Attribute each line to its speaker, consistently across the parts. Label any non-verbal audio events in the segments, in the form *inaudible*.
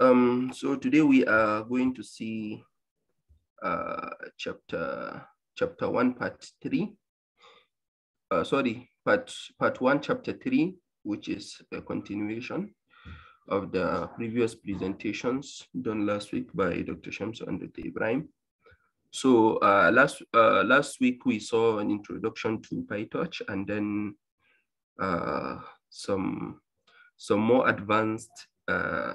Speaker 1: Um, so today we are going to see uh, chapter chapter one, part three. Uh, sorry, part part one, chapter three, which is a continuation of the previous presentations done last week by Dr. Shams and Dr. Ibrahim. So uh, last uh, last week we saw an introduction to PyTorch and then uh, some some more advanced uh,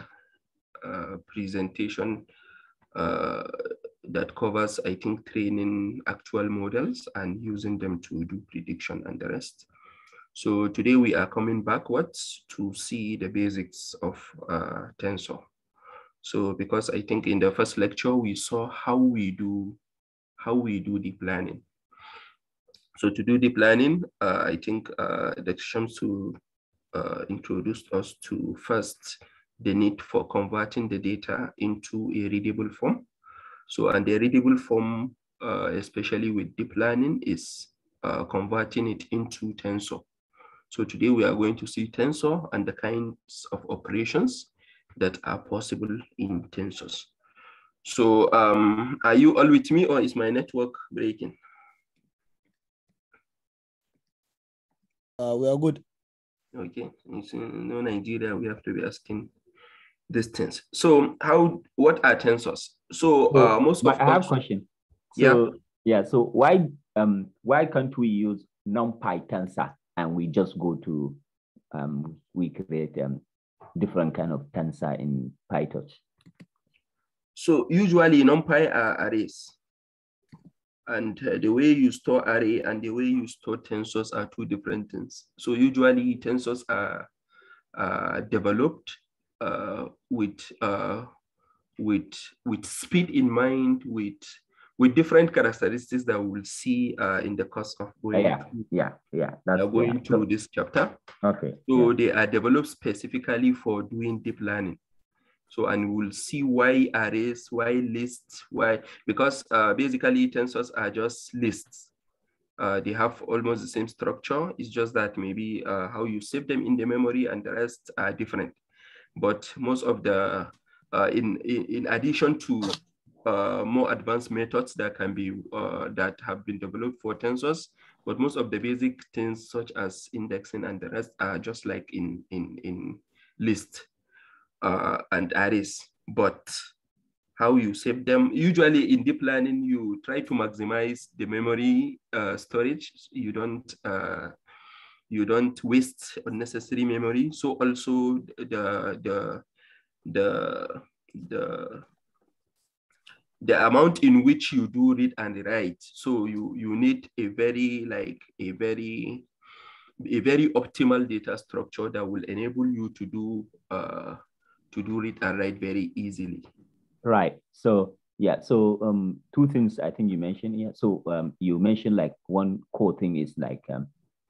Speaker 1: presentation uh, that covers, I think, training actual models and using them to do prediction and the rest. So today we are coming backwards to see the basics of uh, tensor. So because I think in the first lecture we saw how we do how we do the planning. So to do the planning, uh, I think uh, Dr. Shamsu uh, introduced us to first the need for converting the data into a readable form. So, and the readable form, uh, especially with deep learning, is uh, converting it into tensor. So today we are going to see tensor and the kinds of operations that are possible in tensors. So um, are you all with me or is my network breaking?
Speaker 2: Uh, we are good.
Speaker 1: Okay, it's in no Nigeria, we have to be asking distance. So how, what are tensors? So, so uh, most
Speaker 3: of I have a question. So, yeah. yeah, so why um why can't we use NumPy tensor and we just go to um we create um different kind of tensor in PyTorch?
Speaker 1: So usually NumPy are arrays. And uh, the way you store array and the way you store tensors are two different things. So usually tensors are uh, developed with uh, with with speed in mind, with with different characteristics that we'll see uh, in the course of going.
Speaker 3: Yeah, yeah, yeah.
Speaker 1: That's going yeah. through this chapter.
Speaker 3: Okay.
Speaker 1: So yeah. they are developed specifically for doing deep learning. So, and we'll see why arrays, why lists, why, because uh, basically tensors are just lists. Uh, they have almost the same structure. It's just that maybe uh, how you save them in the memory and the rest are different but most of the, uh, in, in, in, addition to uh, more advanced methods that can be, uh, that have been developed for tensors, but most of the basic things such as indexing and the rest are just like in, in, in list uh, and arrays, but how you save them. Usually in deep learning, you try to maximize the memory uh, storage. You don't uh, you don't waste unnecessary memory. So also the the the the the amount in which you do read and write. So you you need a very like a very a very optimal data structure that will enable you to do uh, to do read and write very easily.
Speaker 3: Right. So yeah. So um, two things I think you mentioned here. So um, you mentioned like one core thing is like um,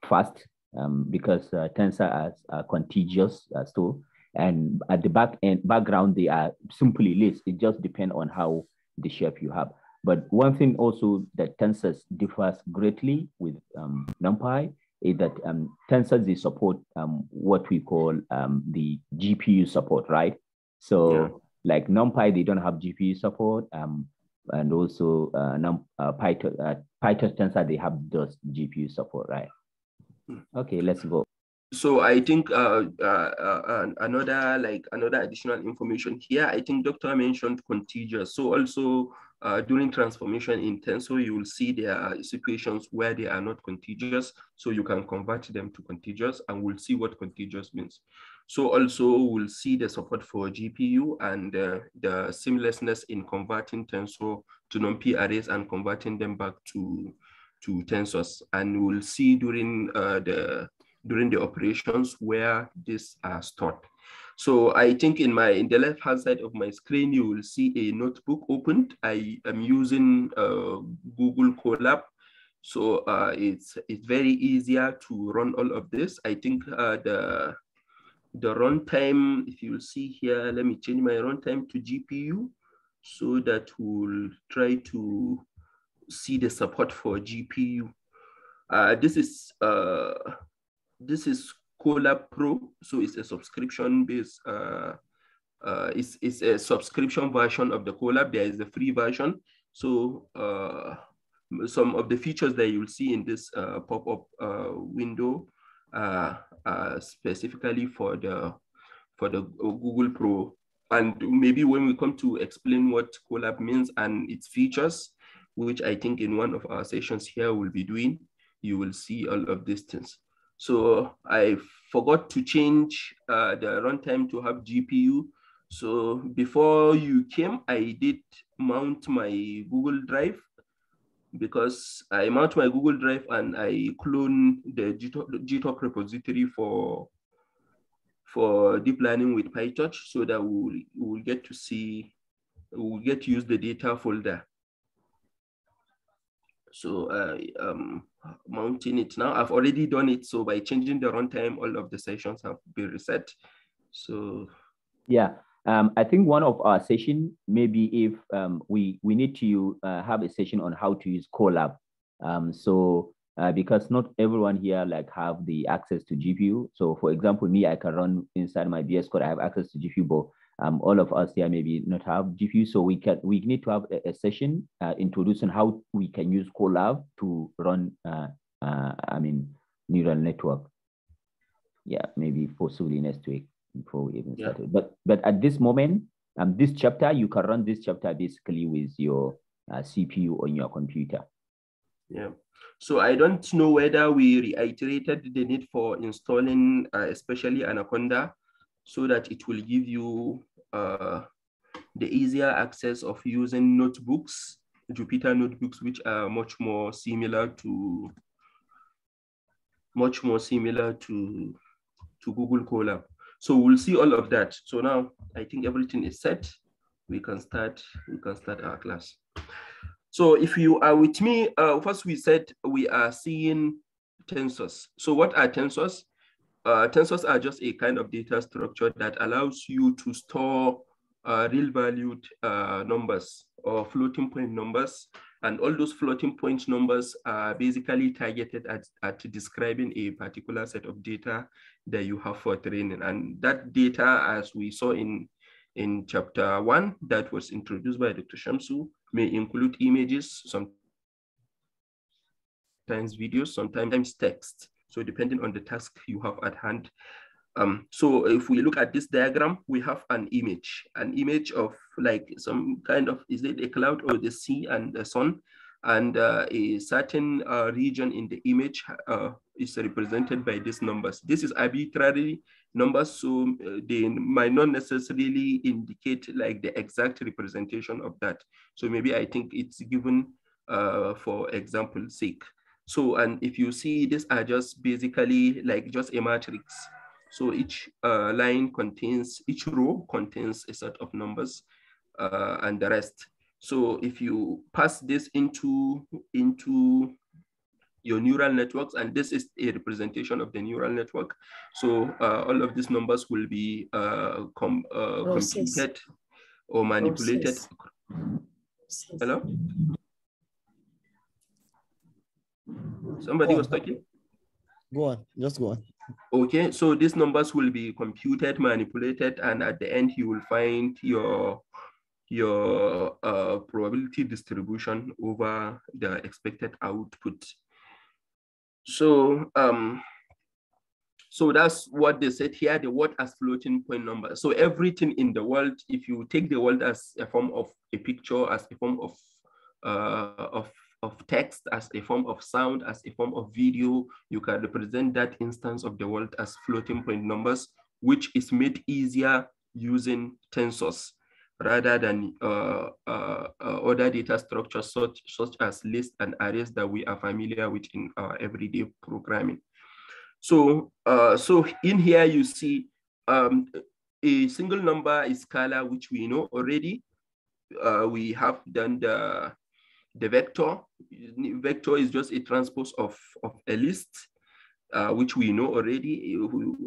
Speaker 3: fast um, because uh, tensor are, are contiguous uh, still. And at the back end background, they are simply lists. It just depends on how the shape you have. But one thing also that tensors differs greatly with um, NumPy is that um, tensors they support um, what we call um, the GPU support, right? So yeah. like NumPy, they don't have GPU support, um, and also uh, Num uh, Python uh, Python tensor they have those GPU support, right? Okay, let's go.
Speaker 1: So I think uh, uh, uh, another like another additional information here. I think Doctor mentioned contiguous. So also uh, during transformation in tensor, you will see there are situations where they are not contiguous. So you can convert them to contiguous, and we'll see what contiguous means. So also we'll see the support for GPU and uh, the seamlessness in converting tensor to NumPy arrays and converting them back to to tensors. And we'll see during uh, the during the operations where these are stored. So I think in my in the left hand side of my screen, you will see a notebook opened. I am using uh, Google Colab. So uh, it's it's very easier to run all of this. I think uh, the the runtime, if you see here, let me change my runtime to GPU so that we'll try to see the support for GPU. Uh, this is uh, this is Colab Pro, so it's a subscription-based uh, uh, it's, it's a subscription version of the Colab. There is a free version. So uh, some of the features that you'll see in this uh, pop-up uh, window specifically for the for the Google Pro. And maybe when we come to explain what Colab means and its features, which I think in one of our sessions here we'll be doing, you will see all of these things. So I forgot to change uh, the runtime to have GPU. So before you came, I did mount my Google Drive because I mount my Google Drive and I clone the GTalk repository for for deep learning with PyTorch so that we'll, we'll get to see, we'll get to use the data folder. So I am mounting it now, I've already done it. So by changing the runtime, all of the sessions have been reset. So
Speaker 3: yeah, um, I think one of our session, maybe if um, we, we need to uh, have a session on how to use Colab. Um, so uh, because not everyone here like have the access to GPU. So for example, me, I can run inside my VS Code, I have access to GPU, but um, all of us here maybe not have GPU. So we can we need to have a, a session uh, introducing how we can use Colab to run, uh, uh, I mean, neural network. Yeah, maybe possibly next week before we even yeah. start. But but at this moment, um, this chapter you can run this chapter basically with your uh, CPU on your computer.
Speaker 1: Yeah. So I don't know whether we reiterated the need for installing uh, especially Anaconda so that it will give you uh, the easier access of using notebooks, Jupyter notebooks, which are much more similar to much more similar to, to Google Colab. So we'll see all of that. So now I think everything is set. We can start, we can start our class. So if you are with me, uh, first we said we are seeing tensors. So what are tensors? Uh, tensors are just a kind of data structure that allows you to store uh, real valued uh, numbers or floating point numbers. And all those floating point numbers are basically targeted at, at describing a particular set of data that you have for training. And that data, as we saw in, in chapter one, that was introduced by Dr. Shamsu, may include images, sometimes videos, sometimes text. So depending on the task you have at hand. Um, so if we look at this diagram, we have an image, an image of like some kind of, is it a cloud or the sea and the sun? And uh, a certain uh, region in the image uh, is represented by these numbers. This is arbitrary numbers, so uh, they might not necessarily indicate like the exact representation of that. So maybe I think it's given uh, for example sake. So, and if you see, these are just basically like just a matrix. So each uh, line contains, each row contains a set of numbers uh, and the rest. So if you pass this into, into your neural networks, and this is a representation of the neural network. So uh, all of these numbers will be uh, com uh, computed or manipulated. Process. Hello? Somebody was talking?
Speaker 2: Go on, just go on.
Speaker 1: Okay, so these numbers will be computed, manipulated, and at the end you will find your your uh, probability distribution over the expected output so um, so that's what they said here, the world as floating point number. So everything in the world, if you take the world as a form of a picture, as a form of, uh, of, of text, as a form of sound, as a form of video, you can represent that instance of the world as floating point numbers, which is made easier using tensors rather than uh, uh, uh, other data structures such, such as lists and arrays that we are familiar with in our everyday programming. So, uh, so in here you see um, a single number is scalar, which we know already. Uh, we have done the, the vector. Vector is just a transpose of, of a list uh, which we know already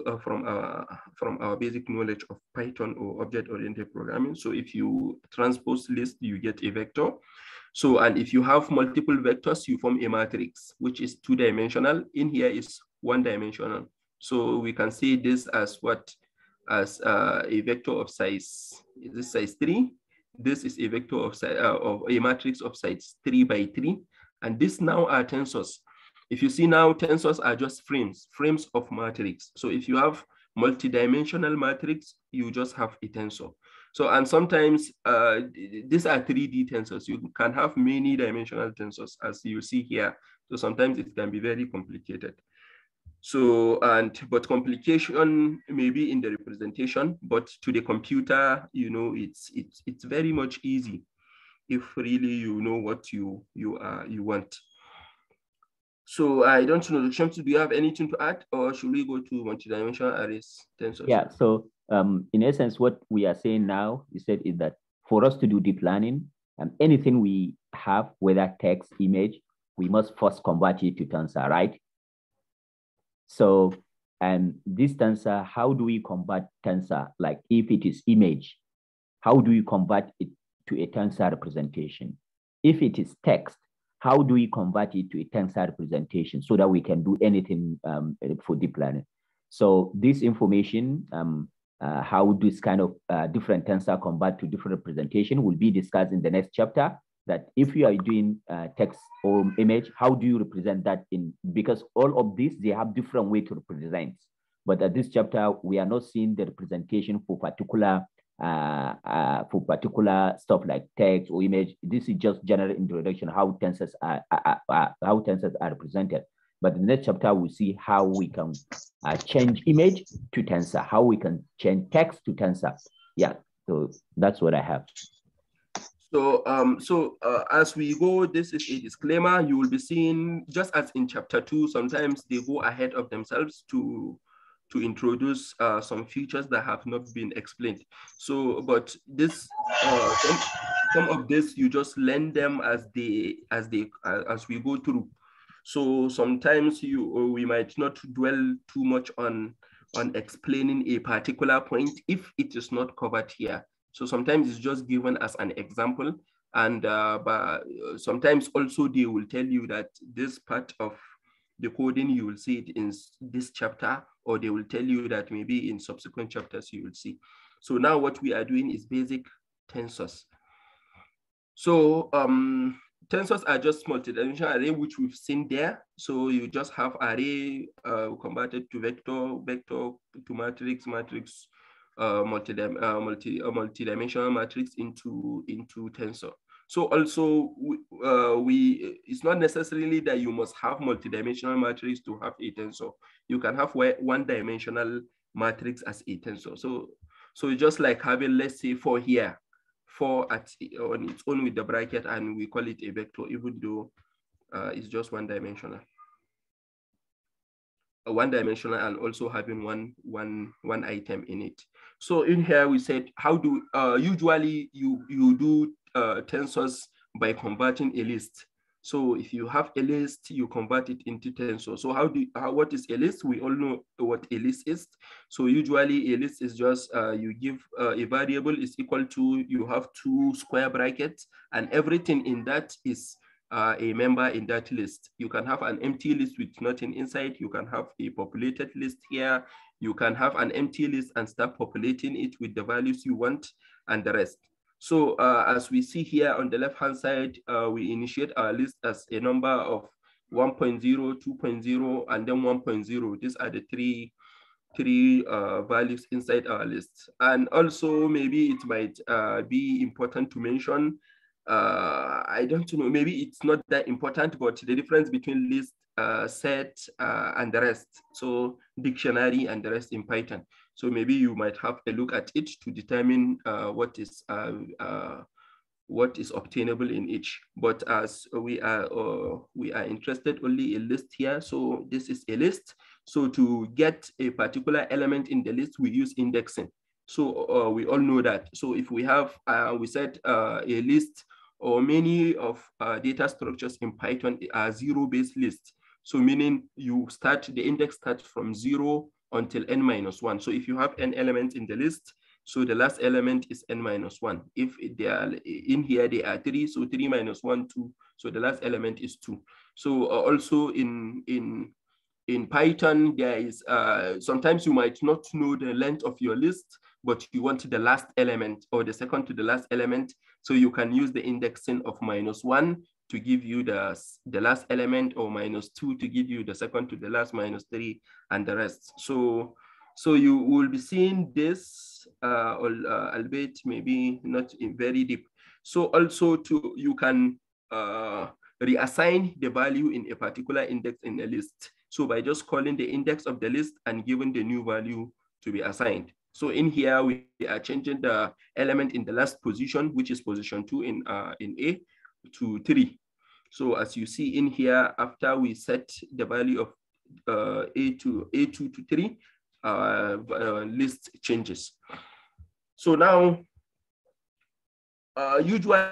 Speaker 1: uh, from, our, from our basic knowledge of Python or object-oriented programming. So if you transpose list, you get a vector. So, and if you have multiple vectors, you form a matrix, which is two-dimensional. In here is one-dimensional. So we can see this as what as uh, a vector of size, is this size three? This is a vector of, uh, of a matrix of size three by three. And this now are tensors. If you see now, tensors are just frames, frames of matrix. So if you have multidimensional matrix, you just have a tensor. So, and sometimes uh, these are 3D tensors. You can have many dimensional tensors as you see here. So sometimes it can be very complicated. So, and, but complication maybe in the representation, but to the computer, you know, it's, it's, it's very much easy if really you know what you, you, are, you want. So I don't know, Shamsu, do you have anything to add or should we go to multidimensional arrays tensors?
Speaker 3: Yeah, so um, in essence, what we are saying now, you said is that for us to do deep learning, um, anything we have, whether text, image, we must first convert it to tensor, right? So, and this tensor, how do we convert tensor? Like if it is image, how do we convert it to a tensor representation? If it is text, how do we convert it to a tensor representation so that we can do anything um, for deep learning? So this information, um, uh, how this kind of uh, different tensor convert to different representation will be discussed in the next chapter that if you are doing uh, text or image, how do you represent that in, because all of these, they have different way to represent. But at this chapter, we are not seeing the representation for particular uh, uh, for particular stuff like text or image. This is just general introduction, how tensors are, are, are how tensors are represented. But in the next chapter, we see how we can uh, change image to tensor, how we can change text to tensor. Yeah, so that's what I have.
Speaker 1: So, um, so uh, as we go, this is a disclaimer. You will be seeing, just as in chapter two, sometimes they go ahead of themselves to to introduce uh, some features that have not been explained. So, but this, uh, some, some of this, you just learn them as they as they uh, as we go through. So sometimes you we might not dwell too much on on explaining a particular point if it is not covered here. So sometimes it's just given as an example. And uh, but sometimes also they will tell you that this part of the coding, you will see it in this chapter, or they will tell you that maybe in subsequent chapters you will see. So now what we are doing is basic tensors. So um, tensors are just multidimensional array, which we've seen there. So you just have array uh, converted to vector, vector to matrix, matrix uh, multi, uh, multi, uh, multi-dimensional matrix into, into tensor. So also we, uh, we, it's not necessarily that you must have multi-dimensional matrix to have a tensor. You can have one dimensional matrix as a tensor. So, so just like having, let's say four here, four at on its own with the bracket and we call it a vector, even though uh, it's just one dimensional one dimensional and also having one one one item in it so in here we said how do uh, usually you you do uh, tensors by converting a list so if you have a list you convert it into tensor so how do how what is a list we all know what a list is so usually a list is just uh, you give uh, a variable is equal to you have two square brackets and everything in that is uh, a member in that list. You can have an empty list with nothing inside. You can have a populated list here. You can have an empty list and start populating it with the values you want and the rest. So uh, as we see here on the left-hand side, uh, we initiate our list as a number of 1.0, 2.0, and then 1.0. These are the three three uh, values inside our list. And also maybe it might uh, be important to mention uh, I don't know, maybe it's not that important, but the difference between list, uh, set, uh, and the rest. So dictionary and the rest in Python. So maybe you might have a look at it to determine uh, what is uh, uh, what is obtainable in each. But as we are we are interested only in list here, so this is a list. So to get a particular element in the list, we use indexing. So we all know that. So if we have, we said a list or many of uh, data structures in Python are zero-based lists. So meaning you start, the index starts from zero until n minus one. So if you have n elements in the list, so the last element is n minus one. If they are in here, they are three, so three minus one, two. So the last element is two. So uh, also in, in, in Python, there is, uh, sometimes you might not know the length of your list, but you want the last element or the second to the last element. So you can use the indexing of minus one to give you the, the last element or minus two to give you the second to the last minus three and the rest. So, so you will be seeing this, uh, uh, albeit maybe not very deep. So also to, you can uh, reassign the value in a particular index in a list. So by just calling the index of the list and giving the new value to be assigned. So in here, we are changing the element in the last position, which is position two in, uh, in A to three. So as you see in here, after we set the value of uh, A to A2 to three, uh, uh, list changes. So now, uh, usually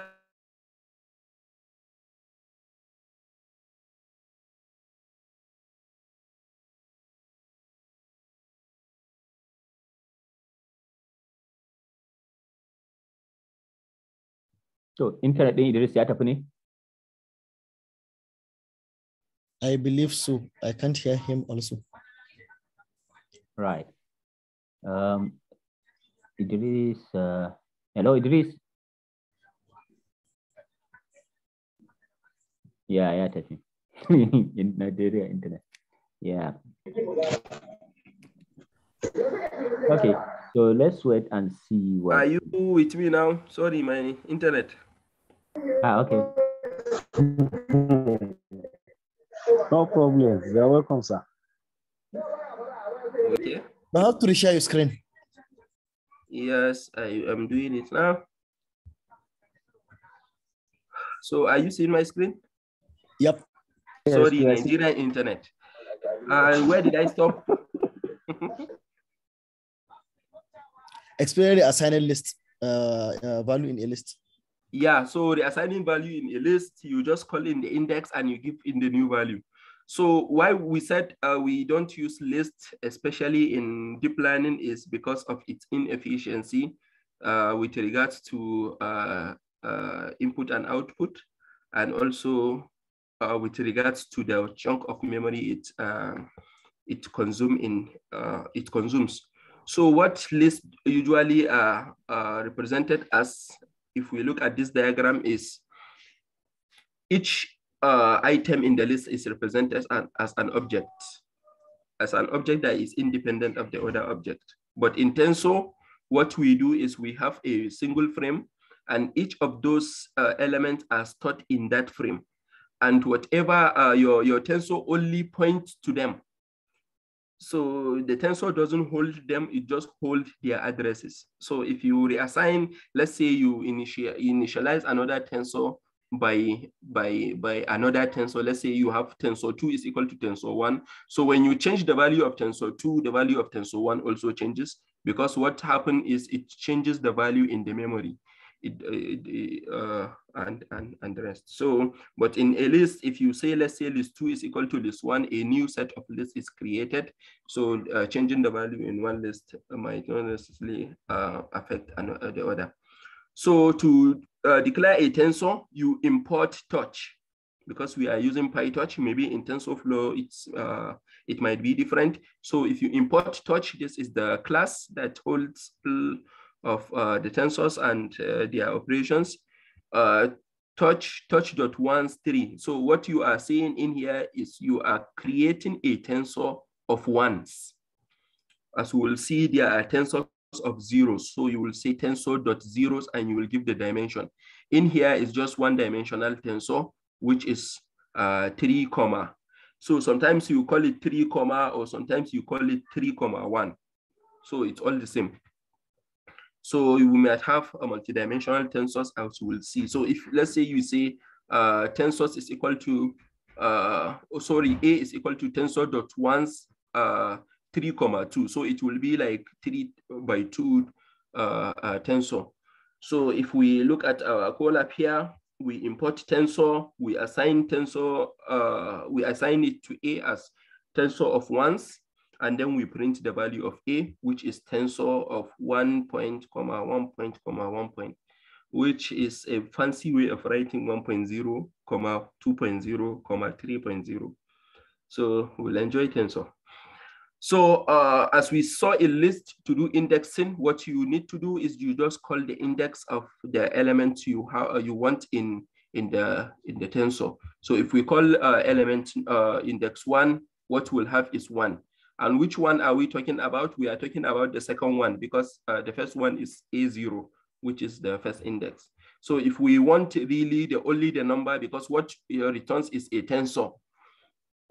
Speaker 3: So internet ɗin Idris ya tafi ne?
Speaker 2: I believe so. I can't hear him also.
Speaker 3: Right. Um, Idris, uh, hello Idris. Yeah, ya tafi. *laughs* In Nigeria internet. Yeah. Okay, so let's wait and see what.
Speaker 1: Are you with me now? Sorry, my internet.
Speaker 3: Ah, okay. *laughs*
Speaker 4: No problem. You're welcome, sir.
Speaker 1: Okay.
Speaker 2: You have to reshare your screen.
Speaker 1: Yes, I am doing it now. So are you seeing my screen?
Speaker 2: Yep.
Speaker 1: Sorry,
Speaker 4: yes.
Speaker 1: Nigerian internet. And where did I stop? *laughs*
Speaker 2: Explain the assigned list uh, uh, value in a list.
Speaker 1: Yeah, so the assigning value in a list, you just call in the index and you give in the new value. So why we said uh, we don't use list, especially in deep learning, is because of its inefficiency uh, with regards to uh, uh input and output, and also uh, with regards to the chunk of memory it uh, it consume in it consumes. So what list usually are represented as, if we look at this diagram, is each uh, item in the list is represented as an, as an object, as an object that is independent of the other object. But in Tensor, what we do is we have a single frame and each of those uh, elements are stored in that frame. And whatever uh, your, your tensor only points to them. So the tensor doesn't hold them, it just holds their addresses. So if you reassign, let's say you initial, initialize another tensor by by by another tensor let's say you have tensor 2 is equal to tensor 1 so when you change the value of tensor 2 the value of tensor 1 also changes because what happened is it changes the value in the memory it, it uh, and and and the rest so but in a list if you say let's say list 2 is equal to list 1 a new set of lists is created so uh, changing the value in one list might not necessarily uh, affect another, the other so to uh, declare a tensor, you import torch because we are using PyTorch. Maybe in TensorFlow, it's uh, it might be different. So if you import torch, this is the class that holds of uh, the tensors and uh, their operations. Uh, torch torch.ones3. So what you are saying in here is you are creating a tensor of ones. As we will see, there are tensors of zeros. So you will say tensor dot zeros and you will give the dimension. In here is just one dimensional tensor, which is uh, three comma. So sometimes you call it three comma or sometimes you call it three comma one. So it's all the same. So you might have a multidimensional tensors as we will see. So if let's say you say uh, tensors is equal to, uh, oh, sorry, A is equal to tensor dot ones uh, 3 comma 2. So it will be like 3 by 2 uh, uh, tensor. So if we look at our Colab here, we import tensor, we assign tensor, uh, we assign it to A as tensor of ones, and then we print the value of A, which is tensor of one point, comma, one point, comma, one point, which is a fancy way of writing 1.0, comma, 2.0, comma, 3.0. So we'll enjoy tensor. So uh, as we saw a list to do indexing, what you need to do is you just call the index of the elements you have you want in in the in the tensor. So if we call uh, element uh, index one, what we'll have is one. And which one are we talking about? We are talking about the second one because uh, the first one is A0, which is the first index. So if we want really the only the number, because what returns is a tensor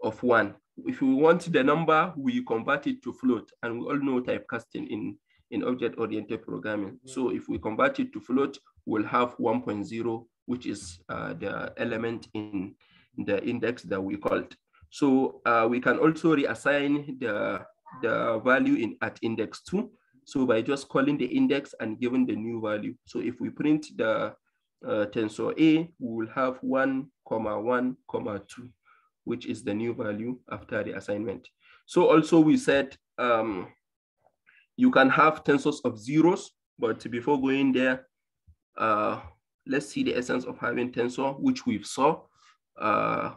Speaker 1: of one. If we want the number, we convert it to float. And we all know typecasting in, in object-oriented programming. So if we convert it to float, we'll have 1.0, which is uh, the element in the index that we called. So uh, we can also reassign the, the value in at index two. So by just calling the index and giving the new value. So if we print the uh, tensor A, we will have one comma one comma two, which is the new value after the assignment. So also we said um, you can have tensors of zeros, but before going there, uh, let's see the essence of having tensor, which we've saw. Uh,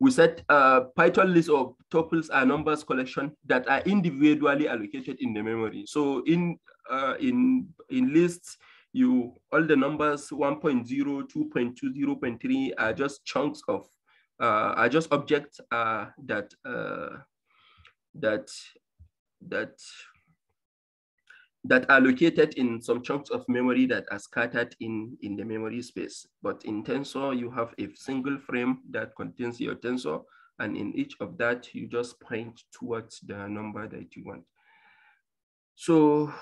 Speaker 1: we set a Python list of tuples are numbers collection that are individually allocated in the memory. So in uh, in in lists, you all the numbers 1.0, 2.2, 0.3 are just chunks of uh, are just objects uh, that uh, that that that are located in some chunks of memory that are scattered in, in the memory space. But in Tensor, you have a single frame that contains your Tensor, and in each of that, you just point towards the number that you want. So,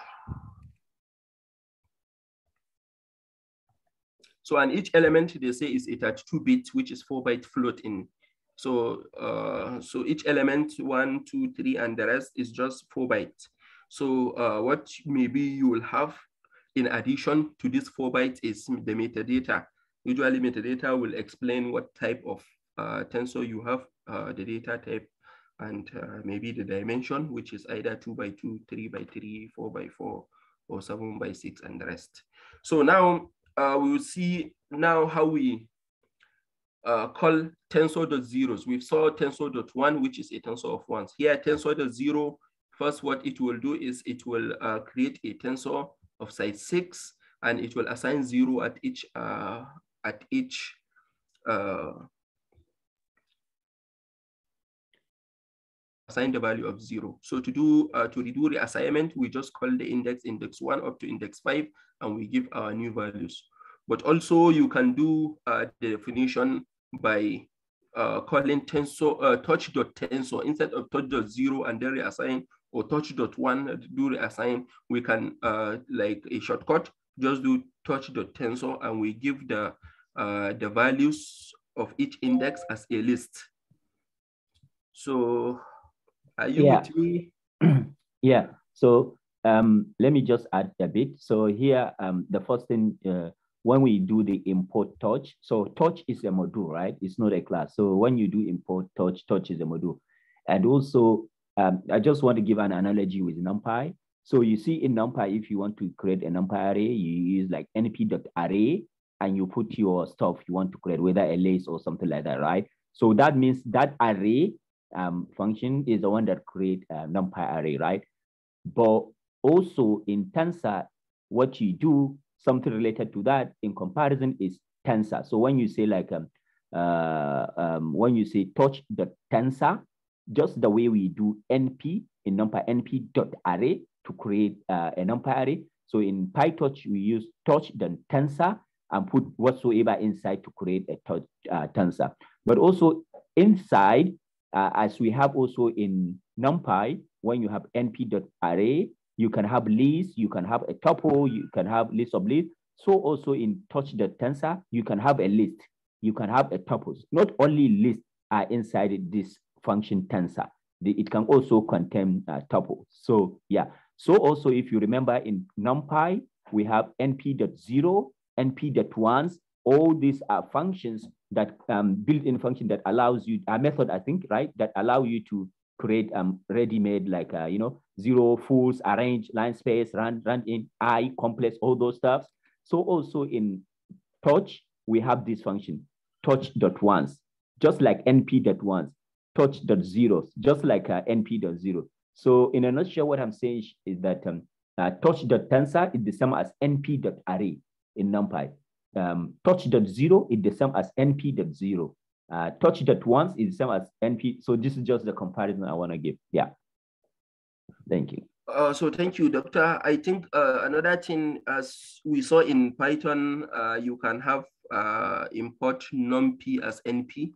Speaker 1: so and each element they say is it at two bits, which is four byte float in. So, uh, so each element, one, two, three, and the rest is just four bytes. So uh, what maybe you will have in addition to this four bytes is the metadata. Usually metadata will explain what type of uh, tensor you have, uh, the data type, and uh, maybe the dimension, which is either two by two, three by three, four by four, or seven by six, and the rest. So now uh, we will see now how we uh, call tensor dot zeros. We saw tensor dot one, which is a tensor of ones. Here, tensor dot zero First, what it will do is it will uh, create a tensor of size six, and it will assign zero at each uh, at each uh, assign the value of zero. So to do uh, to redo reassignment, we just call the index index one up to index five, and we give our new values. But also you can do uh, the definition by uh, calling tensor uh, torch.tensor instead of torch.zero and then reassign or torch dot one, do reassign, we can, uh, like a shortcut, just do torch dot tensor and we give the, uh, the values of each index as a list. So are you
Speaker 3: yeah.
Speaker 1: with me? *clears throat*
Speaker 3: yeah, so um, let me just add a bit. So here, um, the first thing, uh, when we do the import torch, so torch is a module, right? It's not a class. So when you do import torch, torch is a module. And also um, I just want to give an analogy with NumPy. So you see in NumPy, if you want to create a NumPy array, you use like np.array and you put your stuff you want to create, whether a list or something like that, right? So that means that array um, function is the one that create a NumPy array, right? But also in Tensor, what you do, something related to that in comparison is Tensor. So when you say like, um, uh, um, when you say torch the Tensor, just the way we do np in NumPy np dot array to create uh, a NumPy array. So in PyTorch, we use torch then tensor and put whatsoever inside to create a torch, uh, tensor. But also inside, uh, as we have also in NumPy, when you have np dot array, you can have list, you can have a tuple, you can have list of lists. So also in torch the tensor, you can have a list, you can have a tuples. Not only lists are inside this function tensor. It can also contain uh, tuple. So yeah, so also if you remember in NumPy, we have np.0, np.1s, all these are functions that um, built-in function that allows you, a method, I think, right, that allow you to create um, ready-made like, uh, you know, zero, fulls, arrange, line space, run, run in, I, complex, all those stuff. So also in torch, we have this function, torch.ones, just like np dot np.ones. torch dot zeros, just like uh, np dot zero. So in a nutshell, what I'm saying is that um, uh, torch dot tensor is the same as np dot array in NumPy. Um, torch dot zero is the same as np dot zero. Uh, torch dot once is the same as np. So this is just the comparison I want to give. Yeah. Thank you.
Speaker 1: Uh, so thank you, Doctor. I think uh, another thing, as we saw in Python, uh, you can have uh, import numpy as np.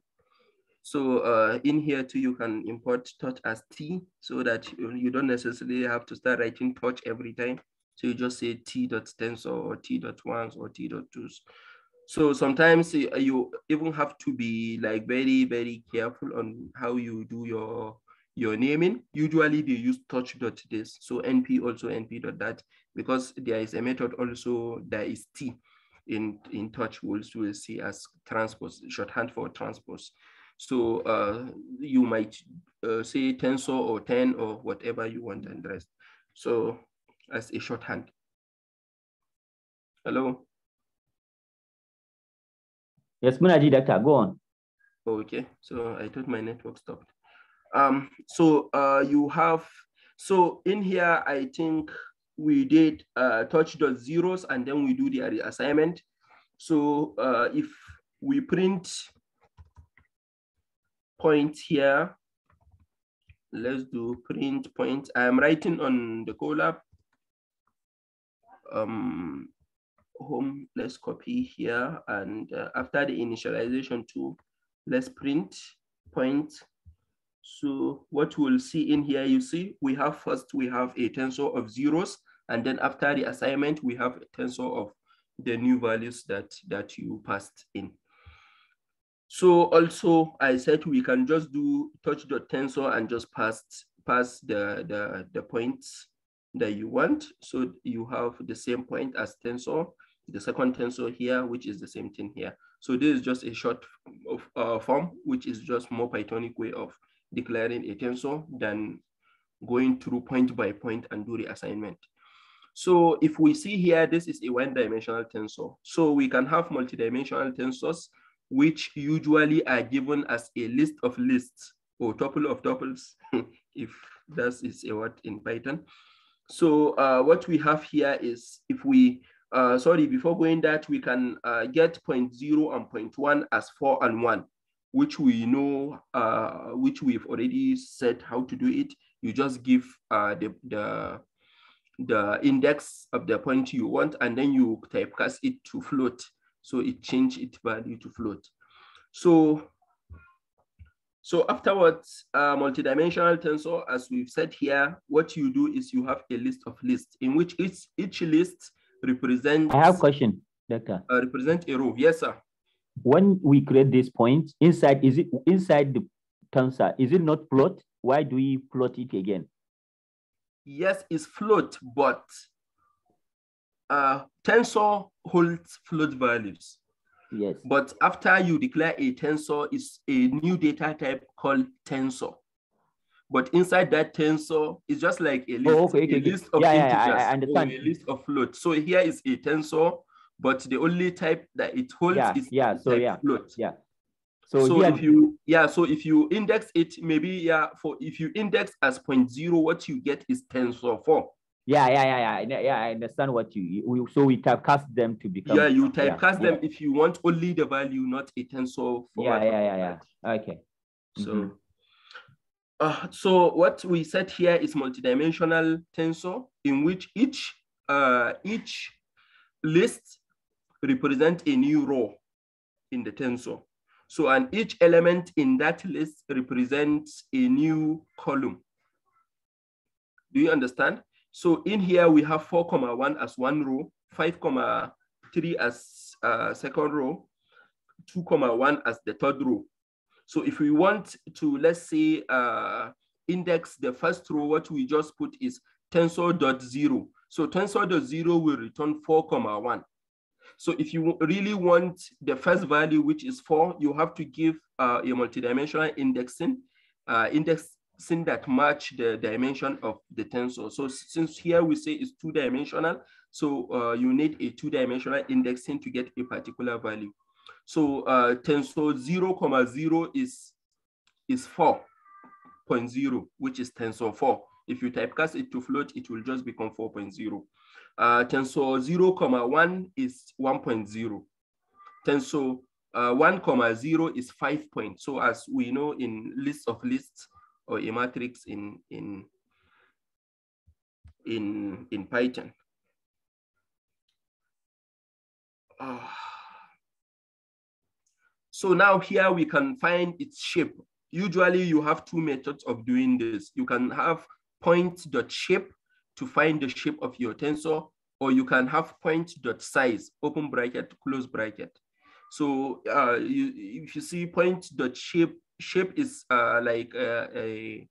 Speaker 1: So uh, in here too, you can import torch as t, so that you don't necessarily have to start writing torch every time. So you just say t dot tensor or t dot ones or t dot twos. So sometimes uh, you even have to be like very, very careful on how you do your your naming. Usually they use torch dot this. So np also np dot that because there is a method also that is t in in torch we'll, we'll see as transpose shorthand for transpose. So uh, you might uh, say tensor or 10 or whatever you want and rest. So as a shorthand. Hello?
Speaker 3: Yes, Munaji, doctor, go on.
Speaker 1: Okay, so I thought my network stopped. Um, so uh, you have, so in here, I think we did uh, torch dot zeros and then we do the assignment. So uh, if we print point here, let's do print point. I'm writing on the Colab. Um, home, let's copy here. And uh, after the initialization tool, let's print point. So what we'll see in here, you see, we have first, we have a tensor of zeros. And then after the assignment, we have a tensor of the new values that, that you passed in. So also I said we can just do torch dot tensor and just pass, pass the, the, the points that you want. So you have the same point as tensor, the second tensor here, which is the same thing here. So this is just a short of, uh, form, which is just more Pythonic way of declaring a tensor than going through point by point and do the assignment. So if we see here, this is a one-dimensional tensor. So we can have multidimensional tensors, which usually are given as a list of lists or tuple of tuples, *laughs* if that is a word in Python. So uh, what we have here is if we, uh, sorry, before going that, we can uh, get point zero and point one as four and one, which we know, uh, which we've already said how to do it. You just give uh, the, the the index of the point you want, and then you typecast it to float. So it change its value to float. So, so afterwards, uh, multidimensional tensor, as we've said here, what you do is you have a list of lists in which each, each list represents-
Speaker 3: I have a question, Doctor.
Speaker 1: Uh, represent a row, yes, sir.
Speaker 3: When we create this point, inside, is it inside the tensor, is it not float? Why do we float it again?
Speaker 1: yes, it's float, but uh, tensor holds float values.
Speaker 3: Yes.
Speaker 1: But after you declare a tensor, it's a new data type called tensor. But inside that tensor, it's just like a list,
Speaker 3: Oh, okay, okay,
Speaker 1: a
Speaker 3: okay.
Speaker 1: list of
Speaker 3: Yeah, yeah, yeah,
Speaker 1: integers
Speaker 3: I- understand.
Speaker 1: a list of float. So here is a tensor, but the only type that it holds
Speaker 3: Yeah,
Speaker 1: is
Speaker 3: yeah, so yeah,
Speaker 1: float.
Speaker 3: yeah. So,
Speaker 1: So, if you yeah, so if you index it, maybe yeah, for if you index as point zero, what you get is tensor four.
Speaker 3: Yeah, yeah, yeah, yeah, I yeah, I understand what you, so we typecast them to become.
Speaker 1: yeah, you typecast
Speaker 3: yeah.
Speaker 1: them if you want only the value, not a tensor
Speaker 3: Yeah,
Speaker 1: format.
Speaker 3: yeah, yeah, yeah, okay.
Speaker 1: So,
Speaker 3: Mhm.
Speaker 1: uh, so what we said here is multidimensional tensor in which each uh, each list represent a new row in the tensor. So, and each element in that list represents a new column. Do you understand? So in here we have four comma one as one row, five comma three as uh, second row, two comma one as the third row. So if we want to, let's say, uh, index the first row, what we just put is tensor dot zero. So tensor dot zero will return four comma one. So if you really want the first value, which is four, you have to give uh, a multidimensional indexing, uh, indexing that match the dimension of the tensor. So since here we say it's two dimensional, so uh, you need a two dimensional indexing to get a particular value. So uh, tensor zero comma zero is is 4.0, which is tensor 4. If you typecast it to float, it will just become 4.0. Uh, tensor 0, comma 1 is 1.0. Tensor uh, 1, comma 0 is 5 point. So as we know in list of lists or a matrix in, in, in, in Python. Uh, so now here we can find its shape. Usually you have two methods of doing this. You can have point dot shape to find the shape of your tensor, or you can have point dot size, open bracket, close bracket. So uh, you, if you see point dot shape, shape is uh, like uh, a,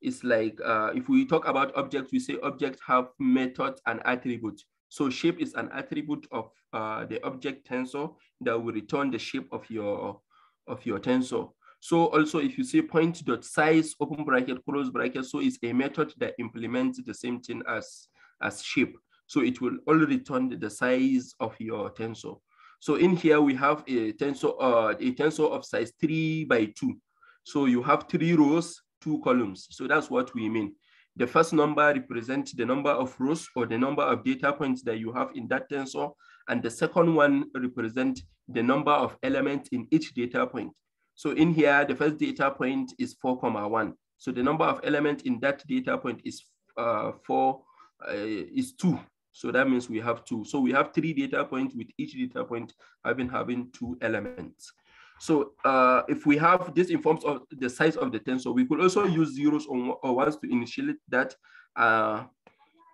Speaker 1: is like uh, if we talk about objects, we say objects have methods and attributes. So shape is an attribute of uh, the object tensor that will return the shape of your of your tensor. So also if you say point dot size open bracket close bracket, so it's a method that implements the same thing as as shape. So it will only return the size of your tensor. So in here we have a tensor uh, a tensor of size three by two. So you have three rows, two columns. So that's what we mean. The first number represents the number of rows or the number of data points that you have in that tensor. And the second one represents the number of elements in each data point. So in here, the first data point is 4, comma 1. So the number of elements in that data point is uh, 4, uh, is 2. So that means we have two. So we have three data points with each data point having having two elements. So uh, if we have this informs of the size of the tensor, we could also use zeros or, or ones to initiate that, uh,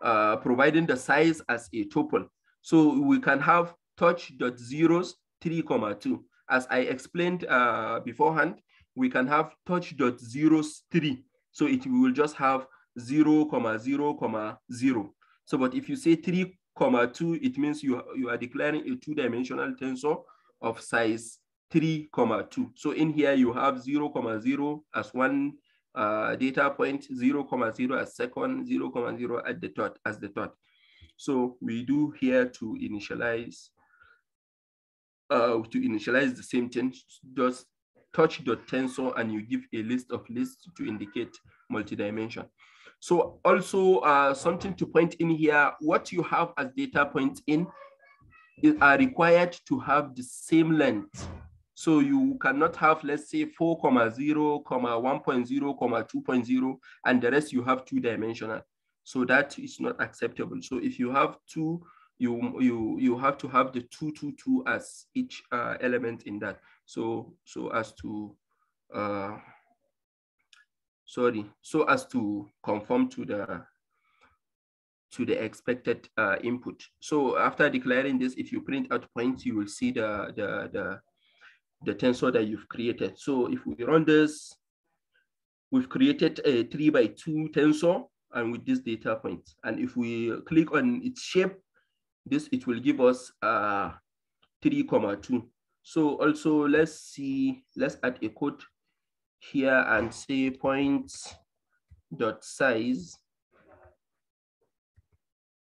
Speaker 1: uh, providing the size as a tuple. So we can have torch dot zeros three comma two. As I explained uh, beforehand, we can have torch dot zeros three. So it will just have zero comma zero comma zero. So, but if you say three comma two, it means you you are declaring a two-dimensional tensor of size 3 comma 2 so in here you have 0 comma 0 as one uh, data point 0 comma 0 as second 0 comma 0 at the third as the third so we do here to initialize uh, to initialize the same thing just torch the tensor and you give a list of lists to indicate multi-dimension so also uh, something to point in here what you have as data points in are required to have the same length so you cannot have, let's say 4, comma 0, comma 1.0, comma 2.0, and the rest you have two dimensional. So that is not acceptable. So if you have two, you you you have to have the two two two as each uh, element in that. So so as to uh, sorry, so as to conform to the to the expected uh, input. So after declaring this, if you print out points, you will see the the the the tensor that you've created. So if we run this, we've created a three by two tensor and with this data point. And if we click on its shape, this, it will give us uh, three comma two. So also let's see, let's add a code here and say points dot size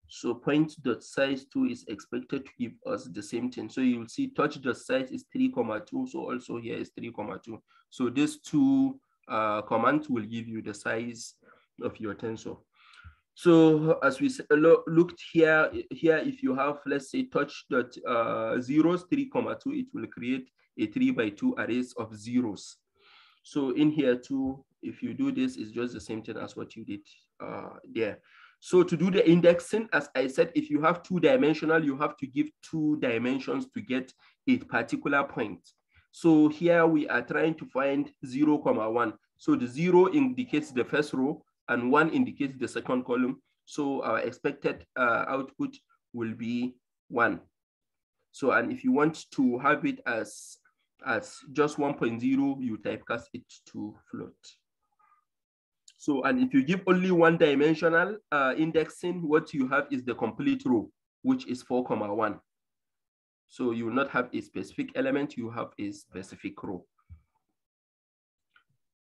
Speaker 1: so point dot size two is expected to give us the same thing. So you'll see torch dot size is three comma two. So also here is three comma two. So these two uh, commands will give you the size of your tensor. So as we looked here, here if you have let's say torch dot uh, zeros three comma two, it will create a three by two arrays of zeros. So in here too, if you do this, it's just the same thing as what you did uh, there. So to do the indexing, as I said, if you have two dimensional, you have to give two dimensions to get a particular point. So here we are trying to find 0, comma 1. So the 0 indicates the first row and 1 indicates the second column. So our expected uh, output will be 1. So and if you want to have it as, as just 1.0, you typecast it to float. So, and if you give only one dimensional uh, indexing, what you have is the complete row, which is 4 comma 1. So you will not have a specific element, you have a specific row.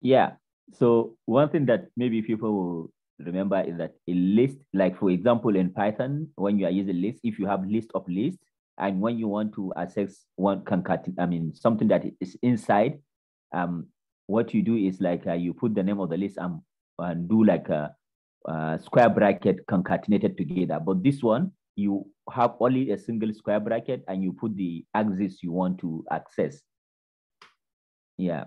Speaker 3: Yeah, so one thing that maybe people will remember is that a list, like for example, in Python, when you are using list, if you have list of lists, and when you want to access one concat, I mean, something that is inside, um, what you do is like uh, you put the name of the list and, and do like a, a square bracket concatenated together. But this one, you have only a single square bracket and you put the axis you want to access. Yeah.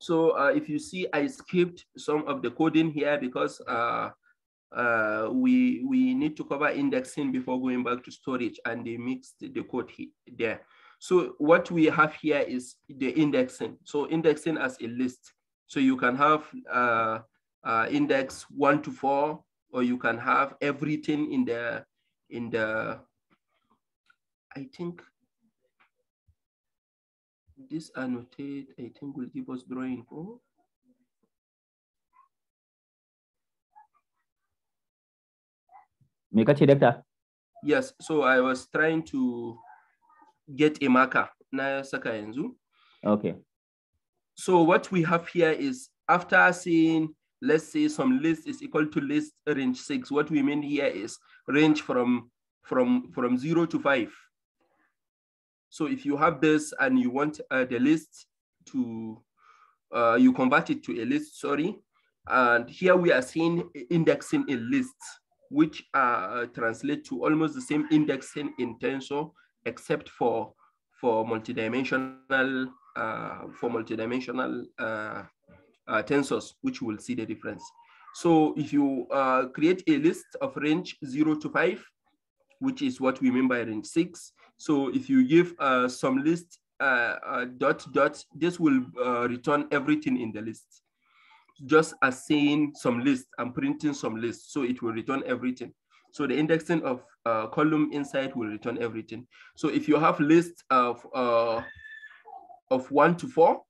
Speaker 1: So uh, if you see, I skipped some of the coding here because uh, uh, we we need to cover indexing before going back to storage and they mixed the code there. So what we have here is the indexing. So indexing as a list. So you can have uh, uh, index one to four, or you can have everything in the in the. I think this annotate. I think will give us drawing. Oh.
Speaker 3: Me doctor?
Speaker 1: Yes, so I was trying to get a marker na saka yanzu.
Speaker 3: Okay.
Speaker 1: So what we have here is after seeing, let's say some list is equal to list range six, what we mean here is range from, from, from zero to five. So if you have this and you want uh, the list to, uh, you convert it to a list, sorry. And here we are seeing indexing a list, which uh, translate to almost the same indexing in tensor except for for multidimensional uh, for multidimensional uh, uh, tensors, which we'll see the difference. So if you uh, create a list of range zero to five, which is what we mean by range six. So if you give uh, some list dot dot, this will return everything in the list. Just as saying some list, I'm printing some list, so it will return everything. So the indexing of uh, column inside will return everything. So if you have list of, uh, of one to four,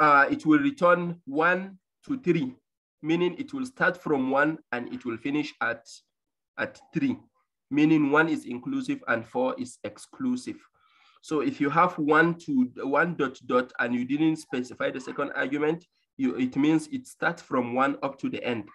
Speaker 1: uh, it will return one to three, meaning it will start from one and it will finish at, at three, meaning one is inclusive and four is exclusive. So if you have one to one dot dot and you didn't specify the second argument, you, it means it starts from one up to the end.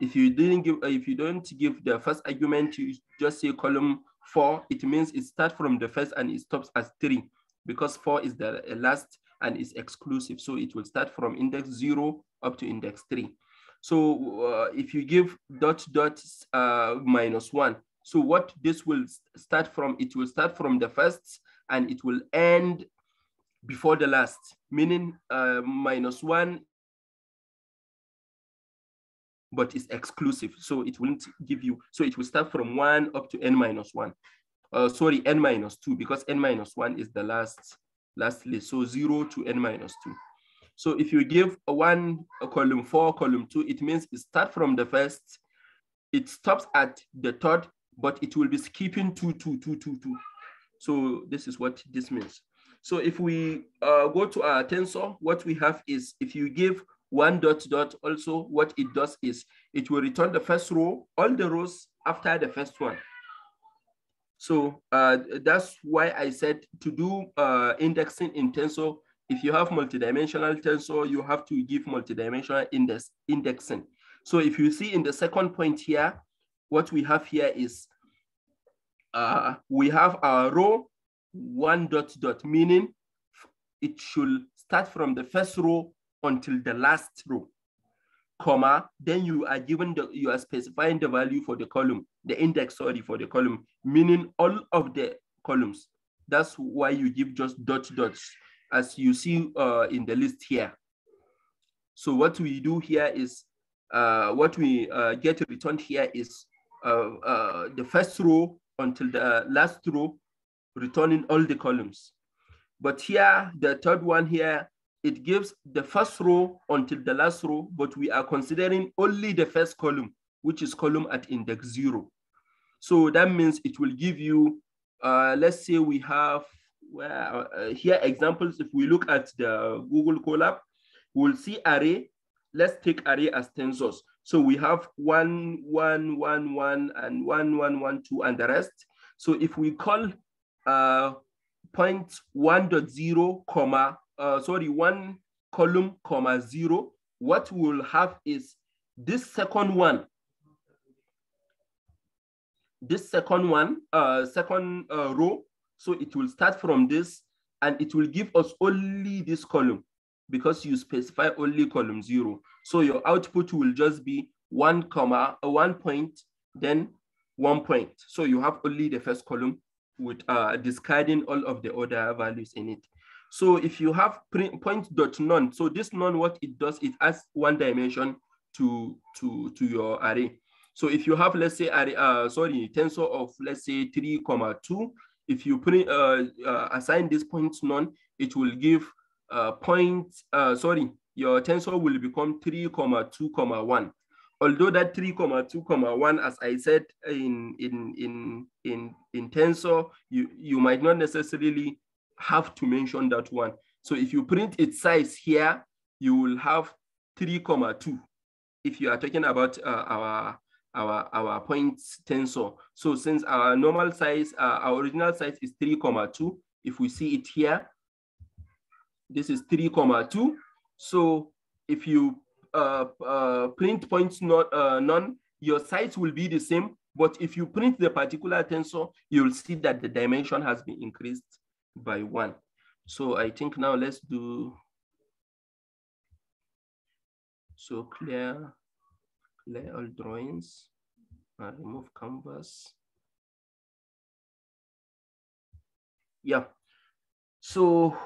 Speaker 1: If you didn't give, uh, if you don't give the first argument, you just say column four, it means it starts from the first and it stops at three because four is the last and is exclusive. So it will start from index zero up to index three. So uh, if you give dot dot uh, minus one, so what this will start from, it will start from the first and it will end before the last, meaning uh, minus one but it's exclusive. So it won't give you, so it will start from one up to n minus one. Uh, sorry, n minus two, because n minus one is the last, last list. So zero to n minus two. So if you give a one, a column four, column two, it means it start from the first, it stops at the third, but it will be skipping two, two, two, two, two. So this is what this means. So if we uh, go to our tensor, what we have is if you give one dot dot also what it does is it will return the first row, all the rows after the first one. So uh, that's why I said to do uh, indexing in tensor, if you have multidimensional tensor, you have to give multidimensional index indexing. So if you see in the second point here, what we have here is uh, we have our row one dot dot, meaning it should start from the first row until the last row, comma, then you are given the, you are specifying the value for the column, the index, sorry, for the column, meaning all of the columns. That's why you give just dot dots, as you see uh, in the list here. So what we do here is, uh, what we uh, get returned here is uh, uh, the first row until the last row, returning all the columns. But here, the third one here, it gives the first row until the last row, but we are considering only the first column, which is column at index zero. So that means it will give you, uh, let's say we have well, uh, here examples. If we look at the Google Colab, we'll see array. Let's take array as tensors. So we have one, one, one, one, and one, one, one, two, and the rest. So if we call uh, point one dot zero comma uh, sorry, one column comma zero, what we'll have is this second one, this second one, uh, second uh, row. So it will start from this and it will give us only this column because you specify only column zero. So your output will just be one comma, uh, one point, then one point. So you have only the first column with uh, discarding all of the other values in it. So if you have point dot none, so this none, what it does, it adds one dimension to, to, to your array. So if you have, let's say, array, uh, sorry, tensor of, let's say, 3 comma 2, if you print, uh, uh, assign this point none, it will give uh, point, uh, sorry, your tensor will become 3 comma 2 comma 1. Although that 3 comma 2 comma 1, as I said in, in, in, in, in tensor, you, you might not necessarily have to mention that one. So if you print its size here, you will have 3 comma 2 if you are talking about uh, our our, our points tensor. So since our normal size, uh, our original size is 3 comma 2, if we see it here, this is 3 comma 2. So if you uh, uh, print points not, uh, none, your size will be the same. But if you print the particular tensor, you'll see that the dimension has been increased by one. So I think now let's do, so clear clear all drawings and remove canvas. Yeah, so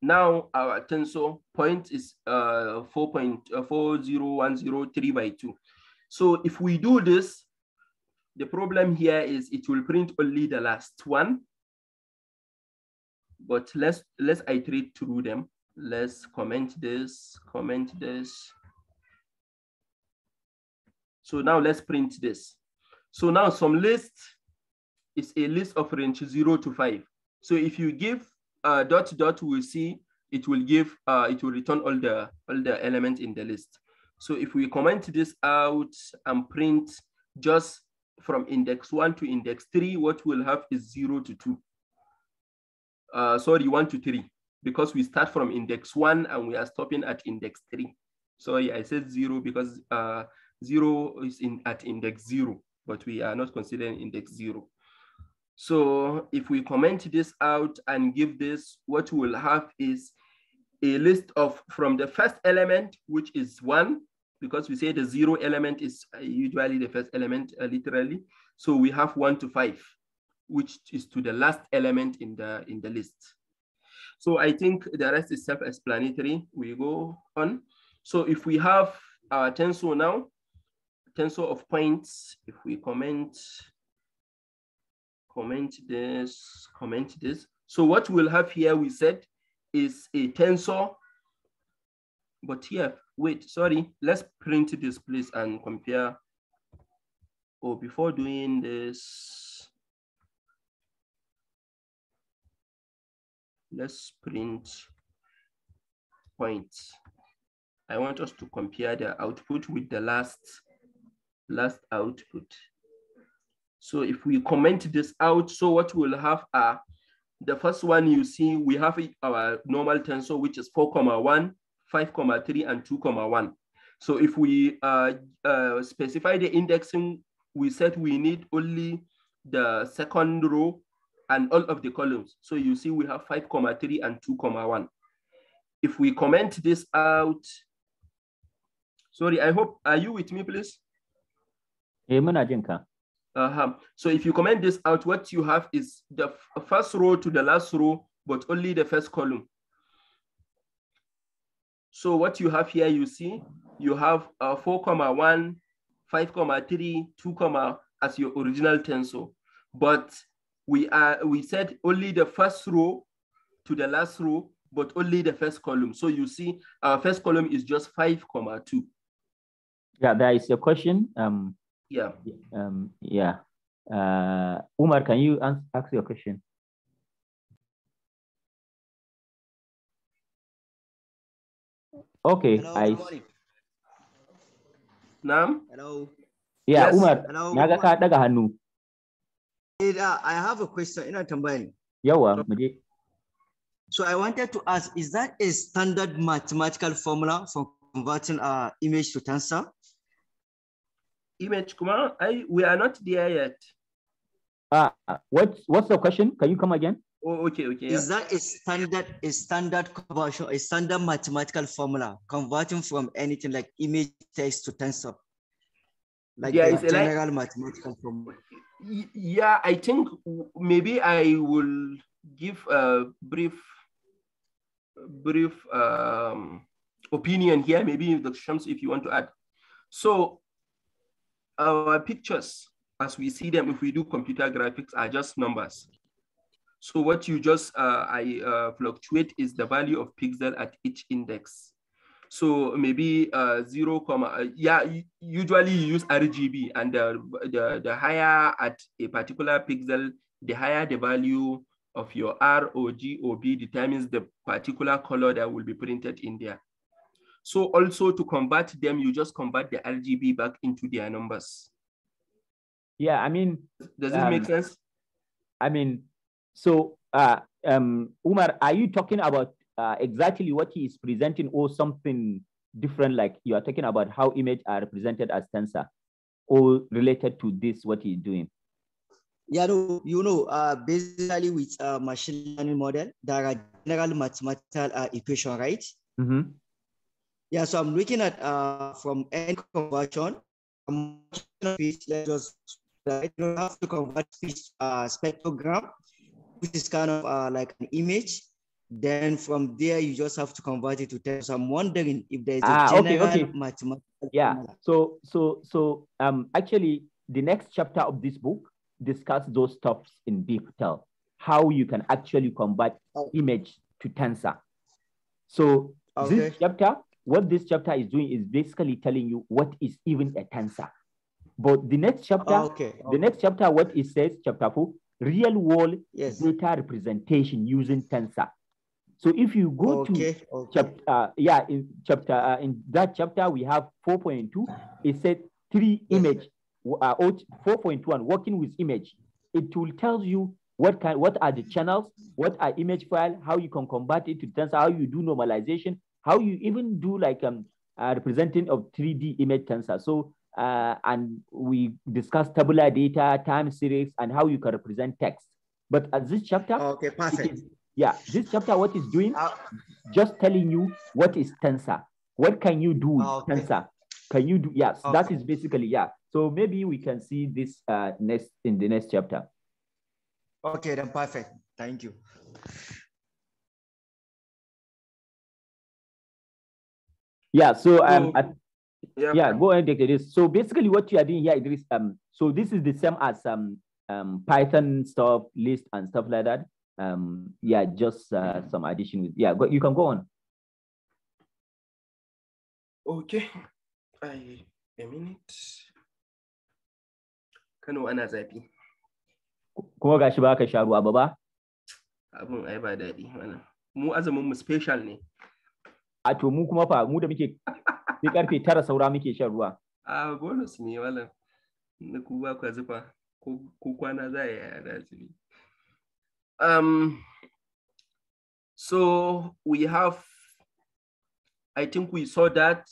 Speaker 1: now our tensor point is uh, 4.40103 by 2. So if we do this, the problem here is it will print only the last one. But let's let's iterate through them. Let's comment this, comment this, so now let's print this. So now some list is a list of range zero to five. So if you give uh, dot dot, we'll see it will give, uh, it will return all the, all the elements in the list. So if we comment this out and print just from index one to index three, what we'll have is zero to two. Uh, sorry, one to three, because we start from index one and we are stopping at index three. Sorry, I said zero because uh, zero is in at index zero, but we are not considering index zero. So if we comment this out and give this, what we'll have is a list of from the first element, which is one, because we say the zero element is usually the first element uh, literally. So we have one to five, which is to the last element in the, in the list. So I think the rest is self-explanatory. We go on. So if we have our tensor now, tensor of points, if we comment, comment this, comment this. So what we'll have here, we said, is a tensor, but here, wait, sorry, let's print this please and compare. Oh, before doing this, let's print points. I want us to compare the output with the last last output. So if we comment this out, so what we'll have are the first one you see, we have our normal tensor, which is 4 comma 1, 5 comma 3, and 2 comma 1. So if we uh, uh, specify the indexing, we said we need only the second row and all of the columns. So you see we have 5 comma 3 and 2 comma 1. If we comment this out, sorry, I hope, are you with me, please?
Speaker 3: Eh.
Speaker 1: Uh -huh. So if you comment this out, what you have is the first row to the last row, but only the first column. So what you have here, you see, you have uh, 4 comma 1, 5 comma 3, 2 comma as your original tensor. But we are we said only the first row to the last row, but only the first column. So you see our first column is just 5 comma 2.
Speaker 3: Yeah, there is a question. Um,
Speaker 1: yeah.
Speaker 3: Um, yeah. Uh, Umar, can you ask your question? Okay,
Speaker 5: Hello,
Speaker 3: I.
Speaker 1: Nam?
Speaker 5: Hello.
Speaker 3: Yeah,
Speaker 1: Yes.
Speaker 3: Umar,
Speaker 5: Hello.
Speaker 3: na ka daga hannu.
Speaker 5: Eh, uh, I have a question. Ina tambaya ne.
Speaker 3: Yawa, mu je.
Speaker 5: So I wanted to ask, is that a standard mathematical formula for converting uh, image to tensor?
Speaker 1: Image kuma, I, we are not there yet.
Speaker 3: Ah, what, what's the question? Can you come again?
Speaker 1: Oh, okay, okay.
Speaker 5: Is
Speaker 1: yeah.
Speaker 5: that a standard a standard conversion, a standard mathematical formula converting from anything like image text to tensor? Like
Speaker 1: Yeah,
Speaker 5: the
Speaker 1: it's like-
Speaker 5: mathematical.
Speaker 1: Y- Yeah, I think maybe I will give a brief, brief um, opinion here. Maybe Dr. Shams, if you want to add. So our pictures, as we see them, if we do computer graphics, are just numbers. So what you just uh, I uh, fluctuate is the value of pixel at each index. So maybe uh, zero comma, uh, yeah, usually you use RGB and the, the, the higher at a particular pixel, the higher the value of your R or G or B determines the particular color that will be printed in there. So also to convert them, you just convert the RGB back into their numbers.
Speaker 3: Yeah, I mean,
Speaker 1: Does this make
Speaker 3: Um,
Speaker 1: sense?
Speaker 3: I mean, so uh, um, Umar, are you talking about uh, exactly what he is presenting or something different? Like you are talking about how image are represented as tensor or related to this, what he's doing?
Speaker 5: Yeah, no, you know, uh, basically with uh, machine learning model, there are general mathematical uh, equation, right?
Speaker 3: Mm -hmm.
Speaker 5: Yeah, so I'm looking at uh, from n conversion. I'm speech, let's just right, you don't have to convert speech uh, spectrogram, which is kind of uh, like an image. Then from there, you just have to convert it to text. So I'm wondering if there's a
Speaker 3: Ah, okay,
Speaker 5: general
Speaker 3: okay.
Speaker 5: mathematical
Speaker 3: Yeah.
Speaker 5: formula.
Speaker 3: So, so, so, um, actually, the next chapter of this book discuss those stuffs in detail, how you can actually convert
Speaker 5: Oh.
Speaker 3: image to tensor. So
Speaker 5: Okay.
Speaker 3: this chapter, what this chapter is doing is basically telling you what is even a tensor. But the next chapter,
Speaker 5: Oh, okay.
Speaker 3: the next chapter, what it says, chapter four, real world
Speaker 5: Yes.
Speaker 3: data representation using tensor. So if you go to
Speaker 5: Okay. Okay.
Speaker 3: chapter uh, yeah in chapter uh, in that chapter we have 4.2 it said three
Speaker 5: Yes.
Speaker 3: image uh, or 4.1 working with image it will tell you what kind what are the channels what are image file how you can convert it to tensor how you do normalization how you even do like um uh, representing of 3d image tensor so uh, and we discussed tabular data time series and how you can represent text but at this chapter
Speaker 5: Okay.
Speaker 3: it
Speaker 5: Perfect.
Speaker 3: is- yeah this chapter what is doing
Speaker 5: Uh,
Speaker 3: just telling you what is tensor what can you do with
Speaker 5: okay.
Speaker 3: tensor can you do yes that
Speaker 5: Okay.
Speaker 3: is basically yeah so maybe we can see this uh next in the next chapter
Speaker 5: okay. Then perfect. Thank you.
Speaker 3: yeah so um
Speaker 1: So-
Speaker 3: at-
Speaker 1: Yeah.
Speaker 3: yeah go ahead Dr. Idris. so basically what you are doing here Idris, um so this is the same as um um python stuff list and stuff like that um yeah just uh, some addition with yeah go, you can go on
Speaker 1: Okay. I a minute. Kano ana zafi.
Speaker 3: kuma gashi ba ka sha ruwa ba ba
Speaker 1: Abun ai ba daɗi wannan. Mu azumin mu special ne.
Speaker 3: a to mu kuma fa mu da muke sai ƙarfe tara saura muke shan ruwa
Speaker 1: A bonus ne wannan. Na ku ba kwa zufa ko kwana za a yi a. Um so we have I think we saw that.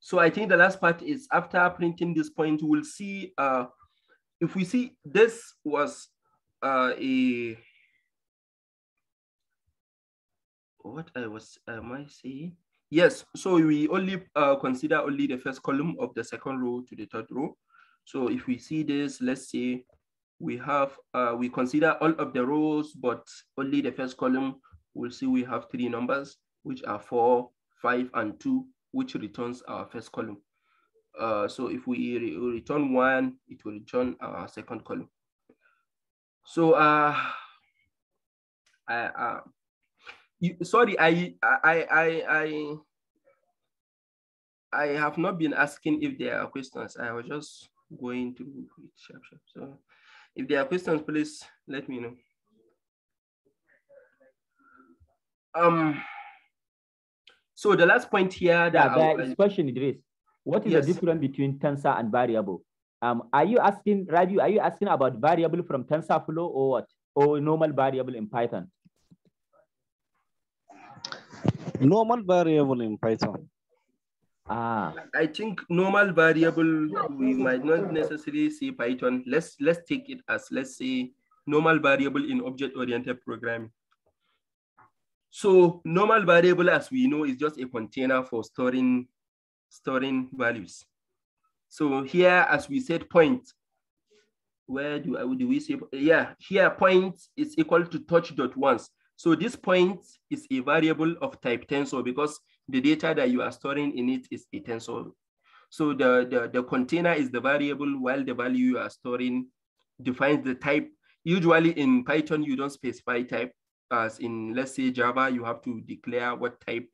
Speaker 1: So I think the last part is after printing this point, we'll see uh if we see this was uh, a what I was am I saying? Yes, so we only uh, consider only the first column of the second row to the third row. So if we see this, let's say we have uh, we consider all of the rows, but only the first column. We'll see we have three numbers, which are four, five, and two, which returns our first column. Uh, so if we re- return one, it will return our second column. So uh, I, uh, you, sorry, I, I, I, I, I have not been asking if there are questions. I was just going to it. So if there are questions, please let me know. Um, so the last point here that
Speaker 3: Yeah,
Speaker 1: I-
Speaker 3: there is question, Idris. What is
Speaker 1: Yes.
Speaker 3: the difference between tensor and variable? Um, are you asking, Ravi, are you asking about variable from TensorFlow or what? Or normal variable in Python?
Speaker 4: Normal variable in Python.
Speaker 3: Ah,
Speaker 1: I think normal variable, we might not necessarily say Python. Let's let's take it as let's say normal variable in object-oriented programming. So normal variable, as we know, is just a container for storing, storing values. So here, as we said, point, where do, I, do we say, yeah, here point is equal to torch dot once. So this point is a variable of type tensor because the data that you are storing in it is a tensor. So the, the, the container is the variable while the value you are storing defines the type. Usually in Python, you don't specify type as in, let's say Java, you have to declare what type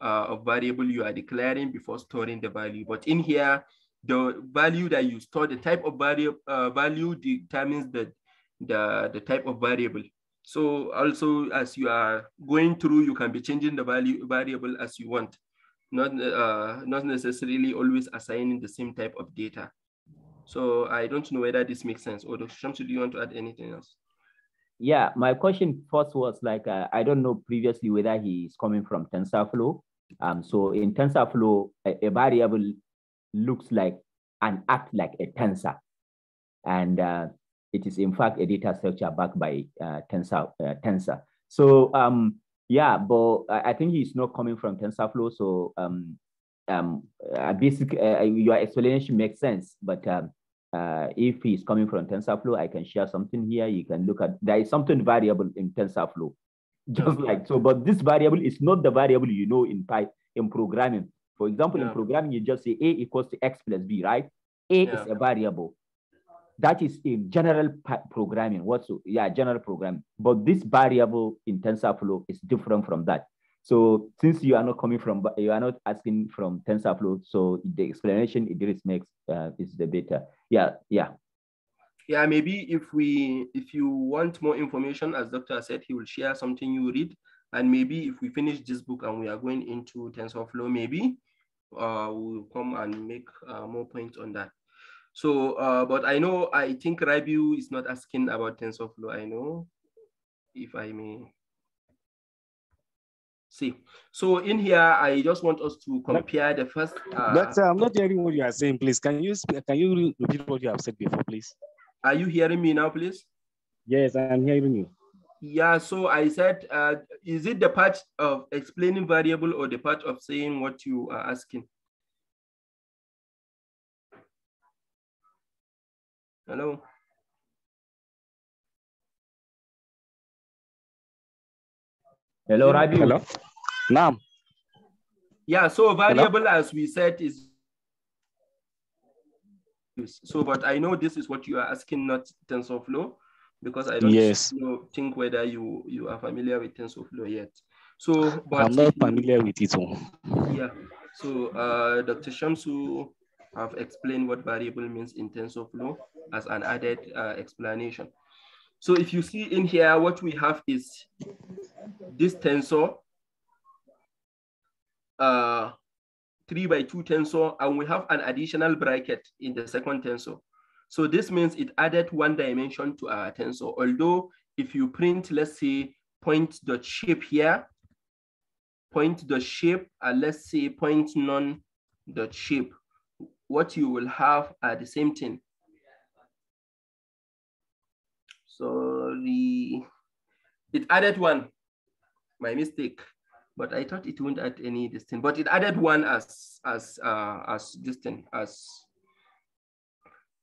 Speaker 1: uh, of variable you are declaring before storing the value. But in here, the value that you store, the type of value, uh, value determines the, the, the type of variable. So also as you are going through, you can be changing the value variable as you want, not, uh, not necessarily always assigning the same type of data. So I don't know whether this makes sense. Or Dr. Shamsu, do you want to add anything else?
Speaker 3: Yeah, my question first was like, uh, I don't know previously whether he's coming from TensorFlow. Um, so in TensorFlow, a, a variable looks like and act like a tensor. And uh, it is in fact a data structure backed by uh, tensor, uh, tensor. So um, yeah, but I think he's not coming from TensorFlow. So um, um, uh, basically, uh, your explanation makes sense. But um, uh, if he's coming from TensorFlow, I can share something here. You can look at there is something variable in TensorFlow, *laughs* just like so. But this variable is not the variable you know in Python in programming. For example, yeah. in programming, you just say a equals to x plus b, right? A yeah. is a variable. That is in general programming. What's yeah, general programming. But this variable in TensorFlow is different from that. So since you are not coming from, you are not asking from TensorFlow, so the explanation Idris makes uh, is the better. Yeah, yeah.
Speaker 1: Yeah, maybe if we, if you want more information, as Doctor said, he will share something you read. And maybe if we finish this book and we are going into TensorFlow, maybe uh, we'll come and make uh, more points on that. So, uh, but I know, I think Rabiu is not asking about TensorFlow, I know, if I may see. So in here, I just want us to compare the first.
Speaker 4: Uh, but uh, I'm not hearing what you are saying, please. Can you can you repeat what you have said before, please?
Speaker 1: Are you hearing me now, please?
Speaker 4: Yes, I'm hearing you.
Speaker 1: Yeah, so I said, uh, is it the part of explaining variable or the part of saying what you are asking? Hello?
Speaker 3: Hello, Rabi.
Speaker 4: Hello. Now.
Speaker 1: Yeah, so variable, Hello? as we said, is so, but I know this is what you are asking, not TensorFlow, because I don't
Speaker 4: yes.
Speaker 1: know, think whether you you are familiar with TensorFlow yet. So, but
Speaker 4: I'm not familiar with it. All.
Speaker 1: Yeah. So, uh, Dr. Shamsu have explained what variable means in TensorFlow as an added uh, explanation. So if you see in here, what we have is this tensor, uh, three by two tensor, and we have an additional bracket in the second tensor. So this means it added one dimension to our tensor. Although if you print, let's say point dot shape here, point dot shape, and let's say point non dot shape, what you will have are the same thing. Sorry, it added one, my mistake. But I thought it wouldn't add any distance, but it added one as as uh, as distance as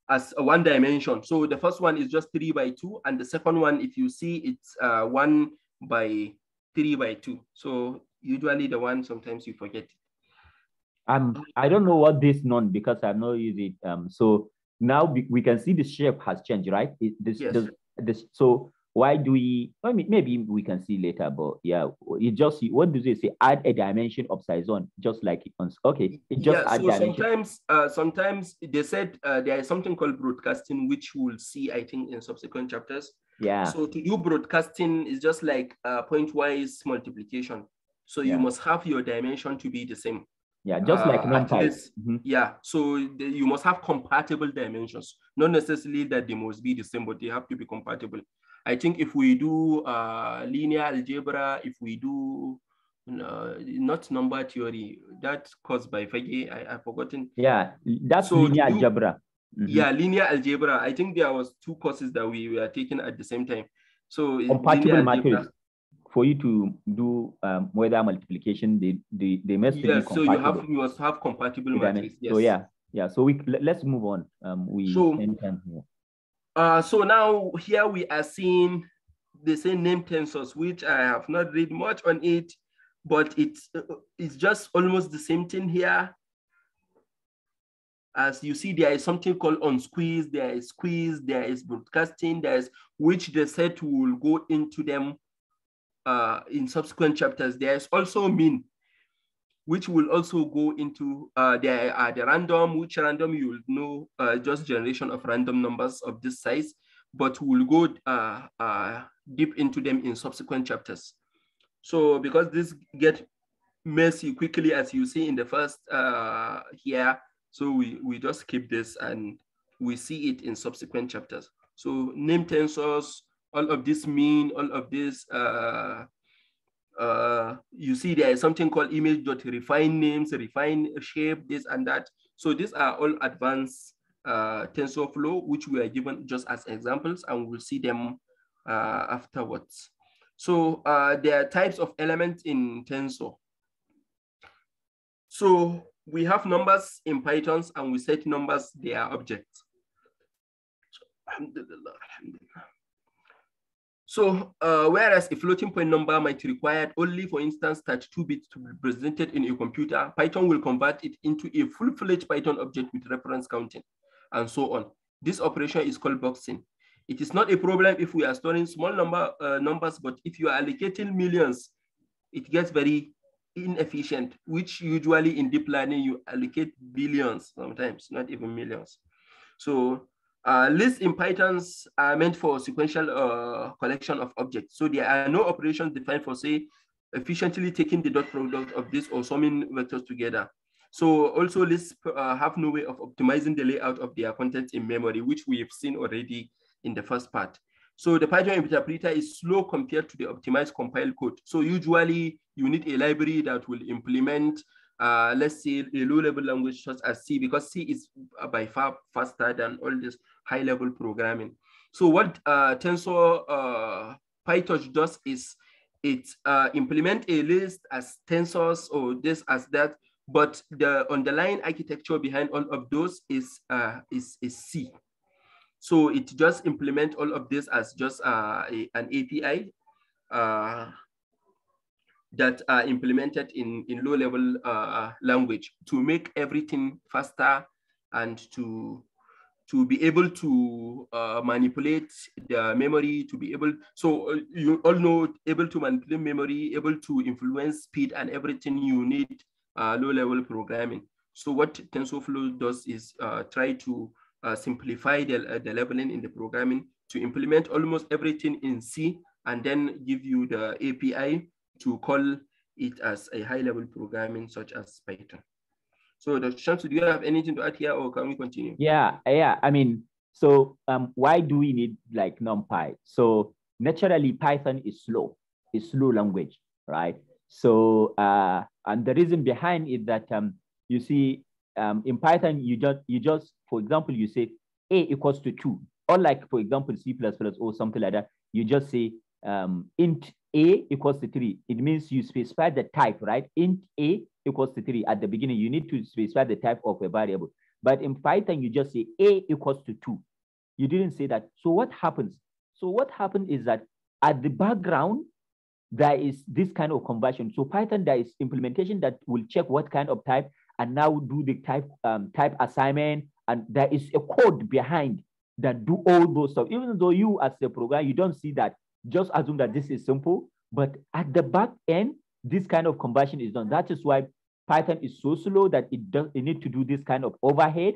Speaker 1: as a one dimension. So the first one is just three by two, and the second one, if you see, it's uh, one by three by two. So usually the one sometimes you forget.
Speaker 3: Um, I don't know what this non because I've not used it. Um, so now we, we can see the shape has changed, right? It, this,
Speaker 1: yes.
Speaker 3: this, this, so why do we, I mean, maybe we can see later, but yeah, it just, see what does it say? Add a dimension of size on, just like it on, okay. It just
Speaker 1: yeah, so sometimes, uh, sometimes they said uh, there is something called broadcasting, which we'll see, I think, in subsequent chapters.
Speaker 3: Yeah.
Speaker 1: So to do broadcasting is just like uh, point-wise multiplication. So yeah. you must have your dimension to be the same.
Speaker 3: Yeah, just like NumPy.
Speaker 1: Mm -hmm. Yeah, so the, you must have compatible dimensions. Not necessarily that they must be the same, but they have to be compatible. I think if we do uh, linear algebra, if we do uh, not number theory, that's caused by Fage, I, I've forgotten.
Speaker 3: Yeah, that's so linear algebra. Mhm.
Speaker 1: Yeah, linear algebra. I think there was two courses that we were taking at the same time. So
Speaker 3: Compatible matrix. For you to do um, weather multiplication, they, they, they must be
Speaker 1: Yes, so you have you must have compatible matrix. Yes.
Speaker 3: So yeah, yeah. So we let- let's move on. Um, we
Speaker 1: So-
Speaker 3: end time here.
Speaker 1: Uh, so now here we are seeing the same name tensors, which I have not read much on it, but it's uh, it's just almost the same thing here. As you see, there is something called unsqueeze, there is squeeze, there is broadcasting, there is which the set will go into them uh, in subsequent chapters. There is also mean, which will also go into uh, the random, which random you will know uh, just generation of random numbers of this size, but we'll go uh, uh, deep into them in subsequent chapters. So because this get messy quickly as you see in the first uh, here, so we, we just keep this and we see it in subsequent chapters. So name tensors, all of this mean, all of this uh, uh, you see there is something called image dot refine names, refine shape, this and that. So these are all advanced uh, TensorFlow, which we are given just as examples, and we'll see them uh, afterwards. So uh, there are types of elements in Tensor. So we have numbers in Pythons, and we set numbers, they are objects. Alhamdulillah, alhamdulillah. So uh, whereas a floating point number might require only, for instance, 32 bits to be presented in a computer, Python will convert it into a full-fledged Python object with reference counting and so on. This operation is called boxing. It is not a problem if we are storing small number uh, numbers, but if you are allocating millions, it gets very inefficient, which usually in deep learning, you allocate billions sometimes, not even millions. So uh, lists in Pythons are meant for sequential uh, collection of objects. So there are no operations defined for, say, efficiently taking the dot product of this or summing vectors together. So also lists uh, have no way of optimizing the layout of their content in memory, which we have seen already in the first part. So the Python interpreter is slow compared to the optimized compile code. So usually you need a library that will implement uh, let's say a low-level language such as C, because C is by far faster than all this high-level programming. So what uh, Tensor uh, PyTorch does is it uh, implement a list as tensors or this as that, but the underlying architecture behind all of those is uh, is, is C. So it just implement all of this as just uh, a, an API uh, that are implemented in, in low-level uh, language to make everything faster and to to be able to uh, manipulate the memory, to be able, so uh, you all know, able to manipulate memory, able to influence speed and everything you need uh, low-level programming. So what TensorFlow does is uh, try to uh, simplify the, the leveling in the programming to implement almost everything in C and then give you the API to call it as a high-level programming such as Python. So Dr. Shamsu, do you have anything to add here or can we continue?
Speaker 3: Yeah, yeah. I mean, so um, why do we need like NumPy? So naturally Python is slow, it's slow language, right? So, uh, and the reason behind it that um, you see um, in Python, you just, you just, for example, you say A equals to two, or like, for example, C++ plus or something like that, you just say um, int A equals to three. It means you specify the type, right? Int A equals to three at the beginning, you need to specify the type of a variable. But in Python, you just say A equals to two. You didn't say that. So what happens? So what happened is that at the background, there is this kind of conversion. So Python, there is implementation that will check what kind of type and now do the type um, type assignment. And there is a code behind that do all those stuff. Even though you as a programmer, you don't see that, just assume that this is simple. But at the back end, this kind of conversion is done. That is why Python is so slow that it does it need to do this kind of overhead.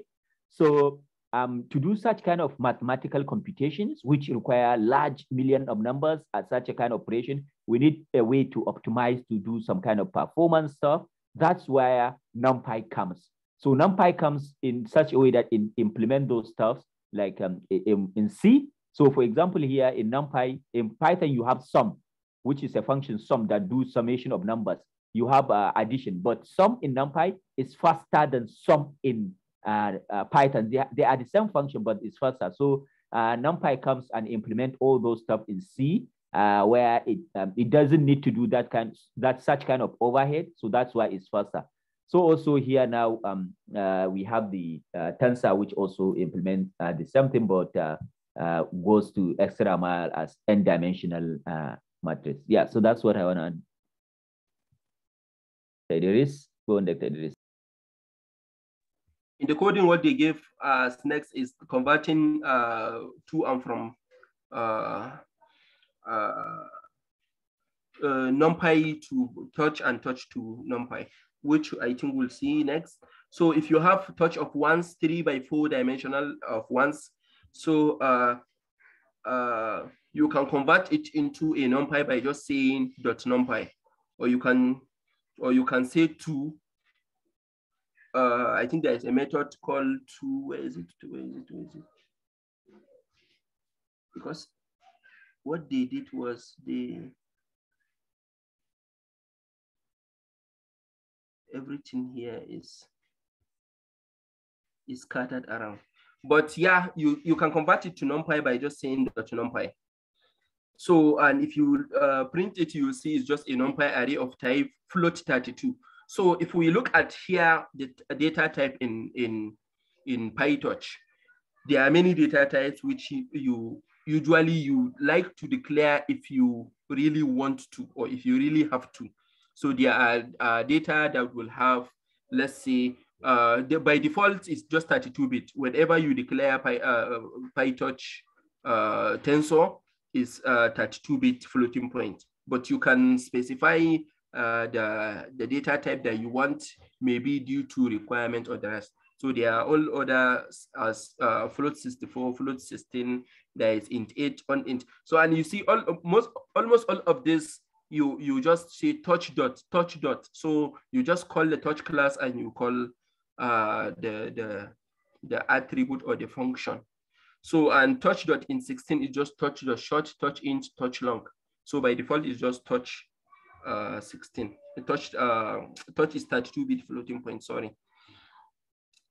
Speaker 3: So um, to do such kind of mathematical computations, which require large million of numbers at such a kind of operation, we need a way to optimize to do some kind of performance stuff. That's where NumPy comes. So NumPy comes in such a way that it implement those stuffs like um, in, in C. So for example, here in NumPy, in Python, you have sum, which is a function sum that do summation of numbers. You have uh, addition, but sum in NumPy is faster than sum in uh, uh, Python. They, they are the same function, but it's faster. So uh, NumPy comes and implement all those stuff in C, uh, where it um, it doesn't need to do that kind that such kind of overhead. So that's why it's faster. So also here now um, uh, we have the tensor, which also implement the same thing, but uh, goes to extra mile as n-dimensional uh, matrix. Yeah, so that's what I want to add. There is, go on, Dr. Idris.
Speaker 1: In the coding, what they give us next is converting uh, to and from uh, uh, uh, NumPy to torch and torch to NumPy which I think we'll see next. So if you have torch of ones, three by four dimensional of ones, so uh, uh, you can convert it into a numpy by just saying dot numpy, or you can, or you can say two. Uh, I think there is a method called two. Where is it? Where is it? Where is it? Because what they did was they everything here is is scattered around. But yeah, you, you can convert it to NumPy by just saying dot NumPy. So, and if you uh, print it, you will see it's just a NumPy array of type float 32. So if we look at here, the data type in, in, in PyTorch, there are many data types which you usually you like to declare if you really want to, or if you really have to. So there are uh, data that will have, let's say, uh, the, by default, it's just 32-bit. Whenever you declare Py, uh, PyTorch uh, tensor, is 32-bit floating point. But you can specify uh, the, the data type that you want, maybe due to requirement or the rest. So there are all other as uh, float 64, float 16, there is int 8 on int. So and you see all most almost all of this you you just say torch dot torch dot. So you just call the torch class and you call uh, the the the attribute or the function. So and torch dot in 16 is just torch dot short, torch int, torch long. So by default it's just torch uh, 16. The torch uh, torch is 32 bit floating point. Sorry.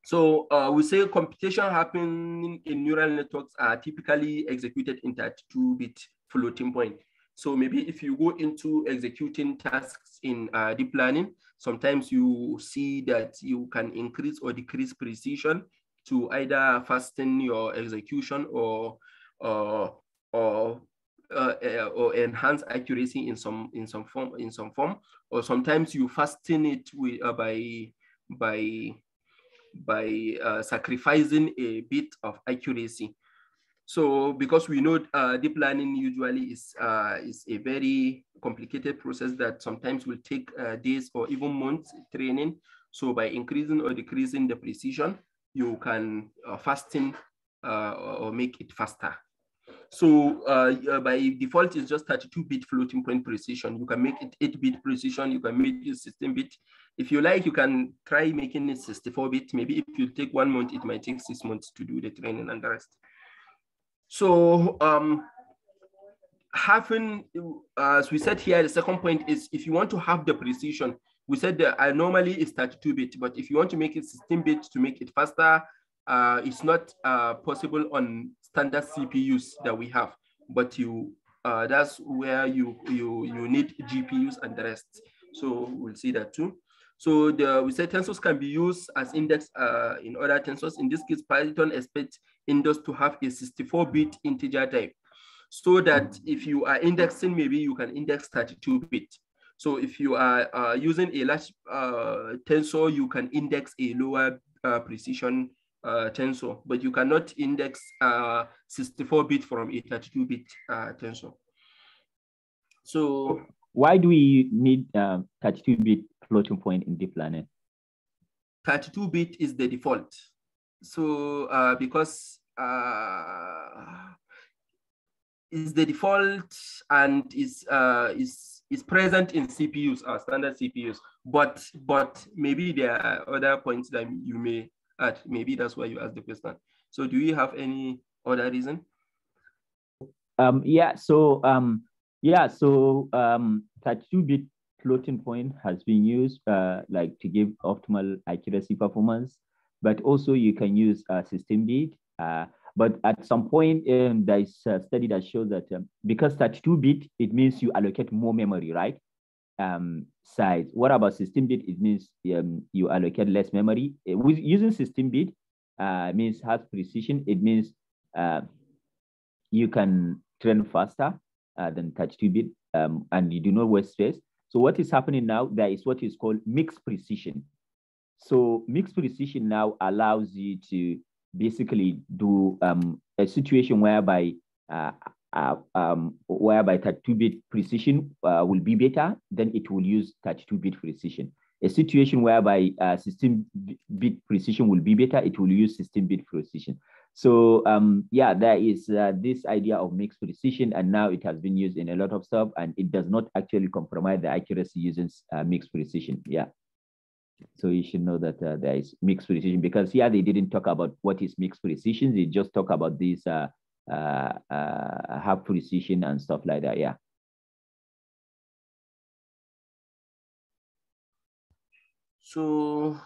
Speaker 1: So uh, we say computation happening in neural networks are typically executed in 32 bit floating point. So maybe if you go into executing tasks in uh, deep learning, sometimes you see that you can increase or decrease precision to either fasten your execution or or or uh, or enhance accuracy in some in some form in some form. Or sometimes you fasten it with, uh, by by by uh, sacrificing a bit of accuracy so because we know uh, deep learning usually is, uh, is a very complicated process that sometimes will take uh, days or even months training. So by increasing or decreasing the precision, you can uh, fasten uh, or make it faster. So uh, by default, it's just 32-bit floating point precision. You can make it 8-bit precision. You can make it 16-bit. If you like, you can try making it 64-bit. Maybe if you take one month, it might take six months to do the training and the rest. So um, having, as we said here, the second point is if you want to have the precision, we said that uh, normally it's 32 bit, but if you want to make it 16 bit to make it faster, uh, it's not uh, possible on standard CPUs that we have, but you uh, that's where you, you, you need GPUs and the rest. So we'll see that too. So the, we say tensors can be used as index uh, in other tensors. In this case, Python expects index to have a 64-bit integer type so that if you are indexing, maybe you can index 32-bit. So if you are uh, using a large uh, tensor, you can index a lower uh, precision uh, tensor, but you cannot index 64-bit uh, from a 32-bit uh, tensor. So
Speaker 3: why do we need 32-bit floating point in deep learning?
Speaker 1: 32-bit is the default. So uh, because uh, is the default and is uh, is is present in CPUs, our standard CPUs. But but maybe there are other points that you may add. Maybe that's why you asked the question. So do you have any other reason?
Speaker 3: Um, yeah. So um, yeah. So um, 32-bit floating point has been used uh, like to give optimal accuracy performance but also you can use uh, system bit. Uh, but at some point, um, there is a study that shows that um, because 32 bit, it means you allocate more memory, right? Um, size. What about 16 bit? It means um, you allocate less memory. Uh, with using 16 bit uh, means has precision. It means uh, you can train faster uh, than 32 bit um, and you do not waste space. So what is happening now, there is what is called mixed precision. So mixed precision now allows you to basically do um, a situation whereby uh, uh, um, whereby 32-bit precision uh, will be better, then it will use 32-bit precision. A situation whereby 16-bit uh, precision will be better, it will use 16-bit precision. So um, yeah, there is uh, this idea of mixed precision, and now it has been used in a lot of stuff, and it does not actually compromise the accuracy using uh, mixed precision. Yeah. So you should know that uh, there is mixed precision because yeah, they didn't talk about what is mixed precision. They just talk about this uh, uh, uh, half precision and stuff like that. Yeah.
Speaker 1: So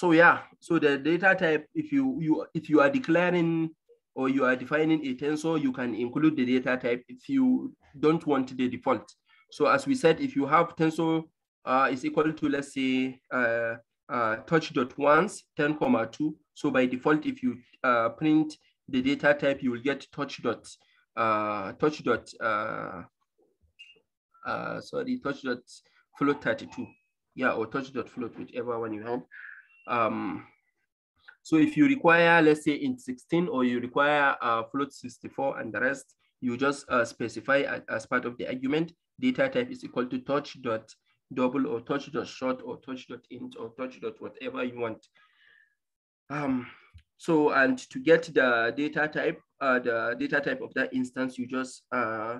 Speaker 1: So yeah, so the data type, if you you if you are declaring or you are defining a tensor, you can include the data type if you don't want the default. So as we said, if you have tensor uh, is equal to let's say uh, uh, torch dot once 10 comma 2. So by default, if you uh, print the data type, you will get torch dot uh, torch dot uh, uh, sorry torch dot float 32. Yeah, or torch dot float, whichever one you have. Um, so if you require, let's say int 16 or you require uh, float 64 and the rest, you just uh, specify as, as part of the argument, data type is equal to torch dot double or torch dot short or torch dot int or torch dot whatever you want. Um, so, and to get the data type, uh, the data type of that instance, you just uh,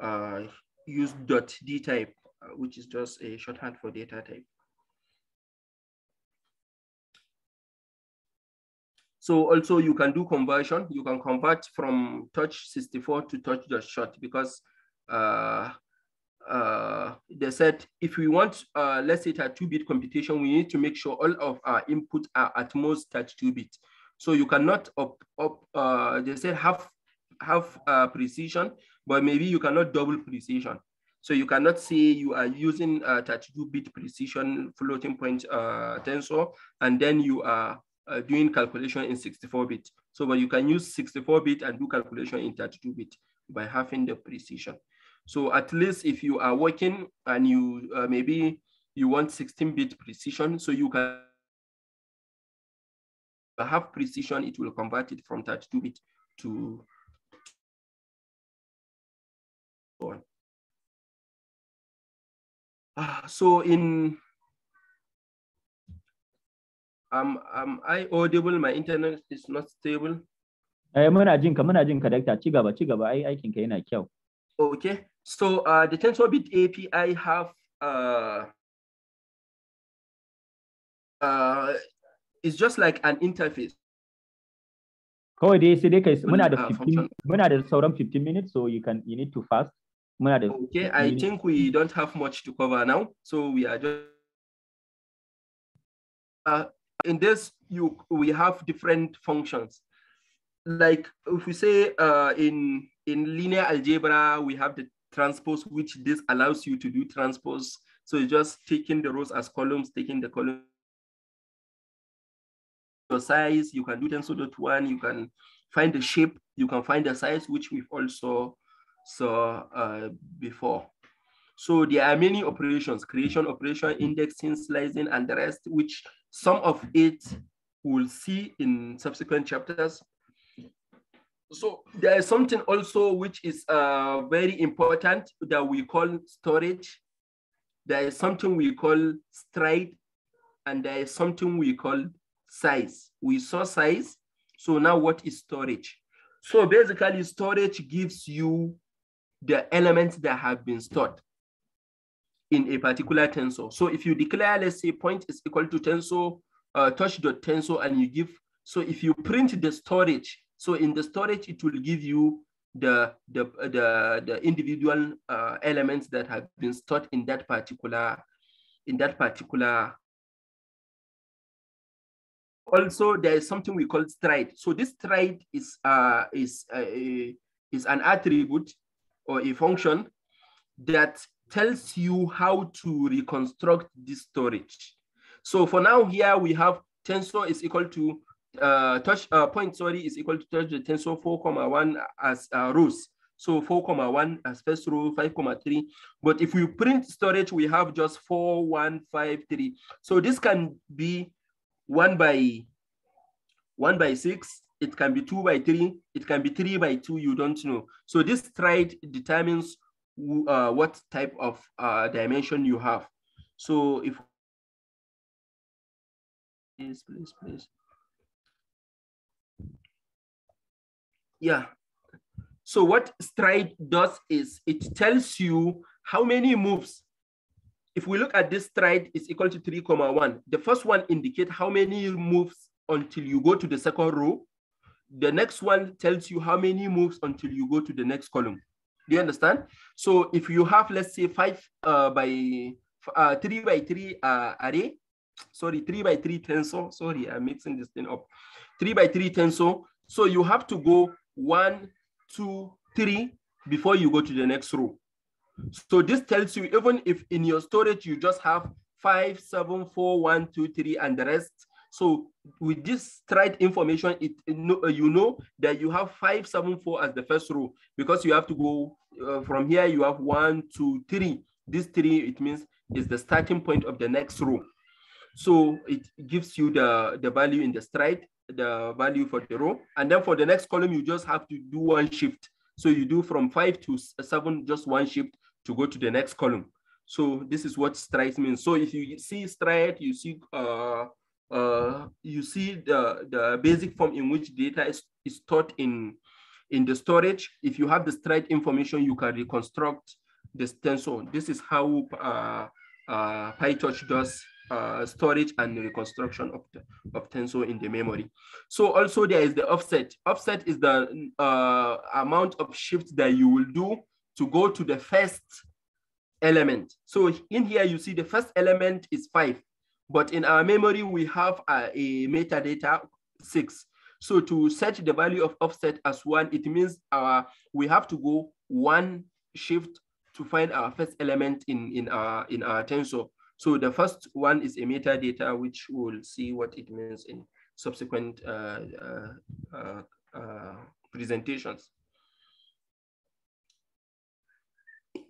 Speaker 1: uh, use dot d type, uh, which is just a shorthand for data type. So also you can do conversion. You can convert from torch 64 to torch just short because uh, uh, they said if we want, uh, let's say a two-bit computation, we need to make sure all of our input are at most torch two-bit. So you cannot up, up uh, they said half, half uh, precision, but maybe you cannot double precision. So you cannot say you are using 32-bit precision floating point uh, tensor, and then you are uh, doing calculation in 64-bit. So but you can use 64-bit and do calculation in 32-bit by having the precision. So at least if you are working and you uh, maybe you want 16-bit precision, so you can have precision, it will convert it from 32-bit to. Uh, so in am am I audible? My internet is not stable.
Speaker 3: Eh muna jin ka muna jin ka dakta ci gaba ci gaba ai aikin ka yana kyau.
Speaker 1: Okay. So uh, the TensorBit API have uh, uh, it's just like an interface.
Speaker 3: Kawai dai sai dai kai muna da 15 muna da sauran 15 minutes so you can you need to fast. Muna da
Speaker 1: Okay, I think we don't have much to cover now. So we are just uh, in this, you we have different functions. Like if we say uh, in, in linear algebra, we have the transpose, which this allows you to do transpose. So you're just taking the rows as columns, taking the column your size, you can do tensor dot one, you can find the shape, you can find the size, which we've also saw uh, before. So there are many operations, creation operation, indexing, slicing, and the rest, which some of it we'll see in subsequent chapters. So there is something also which is uh, very important that we call storage. There is something we call stride, and there is something we call size. We saw size, so now what is storage? So basically storage gives you the elements that have been stored in a particular tensor. So if you declare, let's say point is equal to tensor, uh, tensor, and you give, so if you print the storage, so in the storage, it will give you the, the, the, the individual uh, elements that have been stored in that particular in that particular. Also, there is something we call stride. So this stride is uh, is a, is an attribute or a function that tells you how to reconstruct this storage. So for now here we have tensor is equal to uh, torch uh, point, sorry, is equal to torch the tensor 4 comma 1 as uh, rows. So 4 comma 1 as first row, 5 comma 3. But if we print storage, we have just 4, 1, 5, 3. So this can be 1 by 1 by 6, it can be 2 by 3, it can be 3 by 2, you don't know. So this stride determines uh, what type of uh, dimension you have. So if please, please, please. Yeah. So what stride does is it tells you how many moves. If we look at this stride, it's equal to 3 comma 1. The first one indicate how many moves until you go to the second row. The next one tells you how many moves until you go to the next column. Do you understand? So if you have, let's say, five uh, by uh, three by three uh, array, sorry, three by three tensor. Sorry, I'm mixing this thing up. Three by three tensor. So you have to go one, two, three before you go to the next row. So this tells you even if in your storage you just have five, seven, four, one, two, three, and the rest. So with this stride information, it you know that you have five, seven, four as the first row because you have to go uh, from here. You have one, two, three. This three it means is the starting point of the next row. So it gives you the the value in the stride, the value for the row, and then for the next column you just have to do one shift. So you do from five to seven, just one shift to go to the next column. So this is what stride means. So if you see stride, you see uh, uh, you see the, the basic form in which data is, is stored in, in the storage. If you have the stride information, you can reconstruct the tensor. This is how uh, uh, PyTorch does uh, storage and reconstruction of, the, of tensor in the memory. So also there is the offset. Offset is the uh, amount of shift that you will do to go to the first element. So in here, you see the first element is five. But in our memory, we have a, a metadata six. So to set the value of offset as one, it means our we have to go one shift to find our first element in, in, our, in our tensor. So the first one is a metadata, which we'll see what it means in subsequent uh, uh, uh, uh presentations.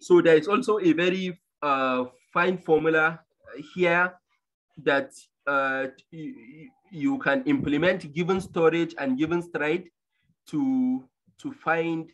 Speaker 1: So there is also a very uh, fine formula here that uh, you, can implement given storage and given stride to to find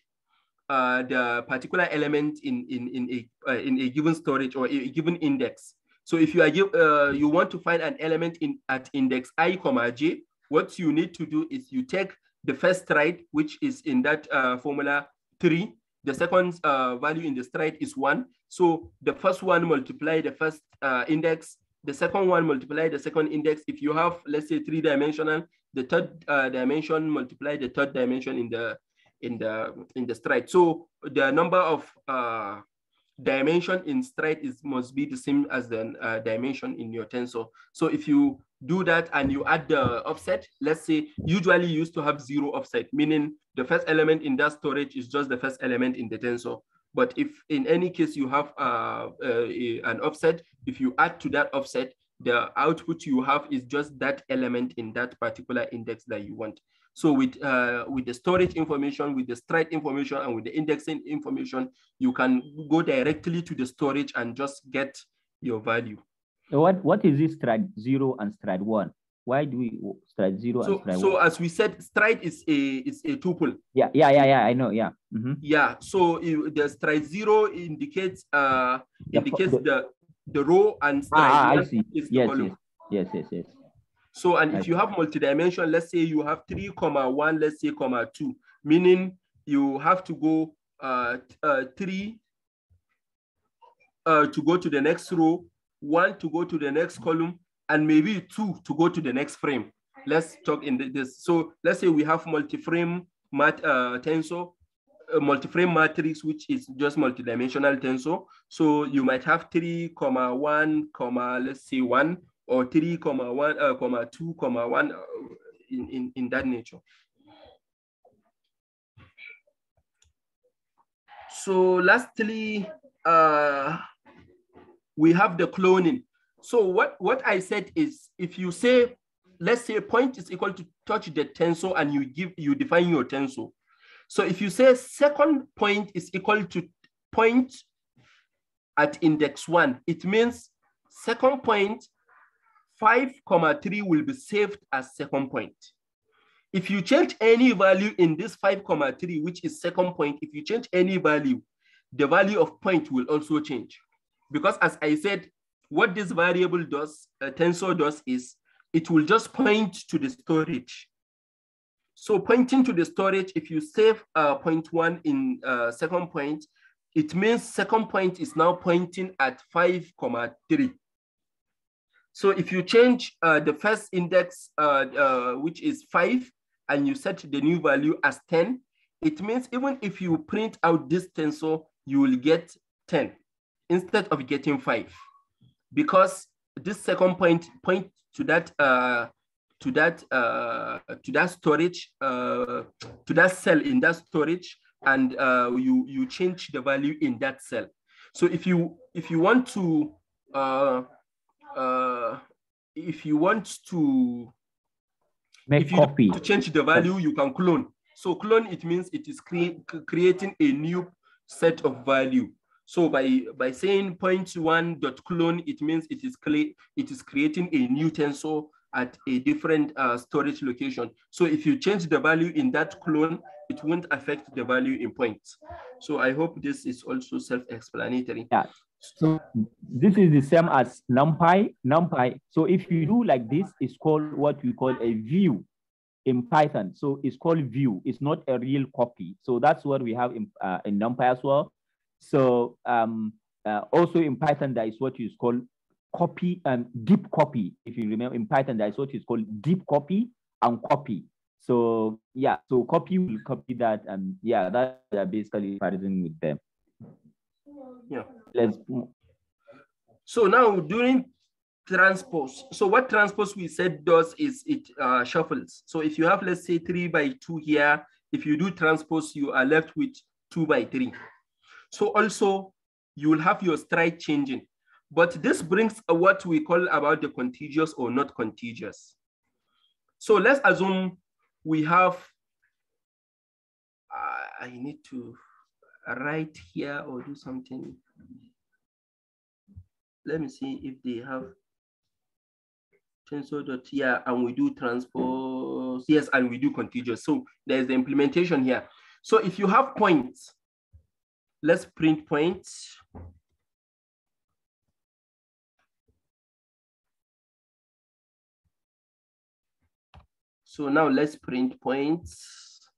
Speaker 1: uh, the particular element in in in a uh, in a given storage or a given index. So if you are uh, you want to find an element in at index i comma j, what you need to do is you take the first stride, which is in that uh, formula three. The second uh, value in the stride is one. So the first one multiply the first uh, index the second one multiply the second index. If you have, let's say, three dimensional, the third uh, dimension multiply the third dimension in the in the in the stride. So the number of uh, dimension in stride is must be the same as the uh, dimension in your tensor. So if you do that and you add the offset, let's say usually used to have zero offset, meaning the first element in that storage is just the first element in the tensor. But if in any case you have uh, uh, an offset, if you add to that offset, the output you have is just that element in that particular index that you want. So with, uh, with the storage information, with the stride information, and with the indexing information, you can go directly to the storage and just get your value.
Speaker 3: What, what is this stride zero and stride one? Why do we stride zero
Speaker 1: so,
Speaker 3: and stride
Speaker 1: So
Speaker 3: one?
Speaker 1: as we said, stride is a is a tuple.
Speaker 3: Yeah, yeah, yeah, yeah. I know. Yeah. Mm -hmm.
Speaker 1: Yeah. So the stride zero indicates uh indicates the, the the row and stride
Speaker 3: ah, I see.
Speaker 1: is
Speaker 3: yes,
Speaker 1: column.
Speaker 3: Yes, yes, yes, yes.
Speaker 1: So and
Speaker 3: I
Speaker 1: if you have multi-dimension, let's say you have three comma one, let's say comma two, meaning you have to go uh, uh three uh to go to the next row, one to go to the next column, and maybe two to go to the next frame. Let's talk in this. So let's say we have multi-frame mat, uh, tensor. a multi-frame matrix, which is just multidimensional tensor. So you might have three comma one comma, let's say one, or three comma one, uh, comma two comma one uh, in, in, in that nature. So lastly, uh, we have the cloning. So what, what I said is if you say, let's say point is equal to torch the tensor and you give, you define your tensor. So if you say second point is equal to point at index one, it means second point five comma three will be saved as second point. If you change any value in this five comma three, which is second point, if you change any value, the value of point will also change. Because as I said, what this variable does, uh, tensor does is it will just point to the storage. So pointing to the storage, if you save uh, point one in uh, second point, it means second point is now pointing at five comma three. So if you change uh, the first index, uh, uh, which is five, and you set the new value as 10, it means even if you print out this tensor, you will get 10 instead of getting five because this second point point to that uh, to that uh, to that storage uh, to that cell in that storage and uh, you you change the value in that cell. So if you if you want to uh, uh, if you want to
Speaker 3: Make
Speaker 1: if you
Speaker 3: copy.
Speaker 1: to change the value, you can clone. So clone it means it is cre creating a new set of value. So by, by saying point one dot clone, it means it is, it is creating a new tensor at a different uh, storage location. So if you change the value in that clone, it won't affect the value in points. So I hope this is also self-explanatory.
Speaker 3: Yeah. So this is the same as NumPy. NumPy. So if you do like this, it's called what we call a view in Python. So it's called view. It's not a real copy. So that's what we have in, uh, in NumPy as well. So um, uh, also in Python, there is what is called copy and um, deep copy. If you remember in Python, there is what is called deep copy and copy. So yeah, so copy will copy that, and yeah, that's basically comparison with them.
Speaker 1: Yeah.
Speaker 3: Let's.
Speaker 1: So now during transpose, so what transpose we said does is it uh, shuffles. So if you have, let's say three by two here, if you do transpose, you are left with two by three. So also you will have your stride changing. But this brings what we call about the contiguous or not contiguous. So let's assume we have, uh, I need to write here or do something. Let me see if they have tensor dot here and we do transpose, yes, and we do contiguous. So there's the implementation here. So if you have points, let's print points. So now let's print points.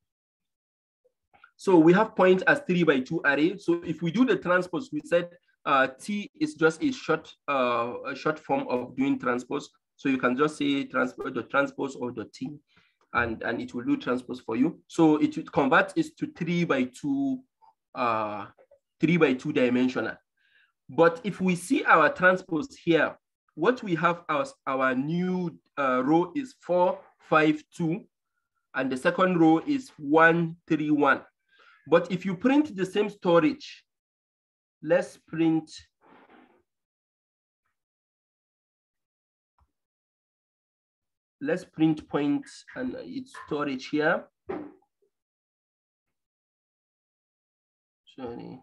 Speaker 1: So we have points as three by two array. So if we do the transpose, we said uh, T is just a short, uh, a short form of doing transpose. So you can just say transpose the transpose or the T and, and it will do transpose for you. So it converts convert is to three by two, uh, three by two dimensional. But if we see our transpose here, what we have as our new uh, row is four, five, two, and the second row is one, three, one. But if you print the same storage, let's print let's print points and its storage here. Sorry.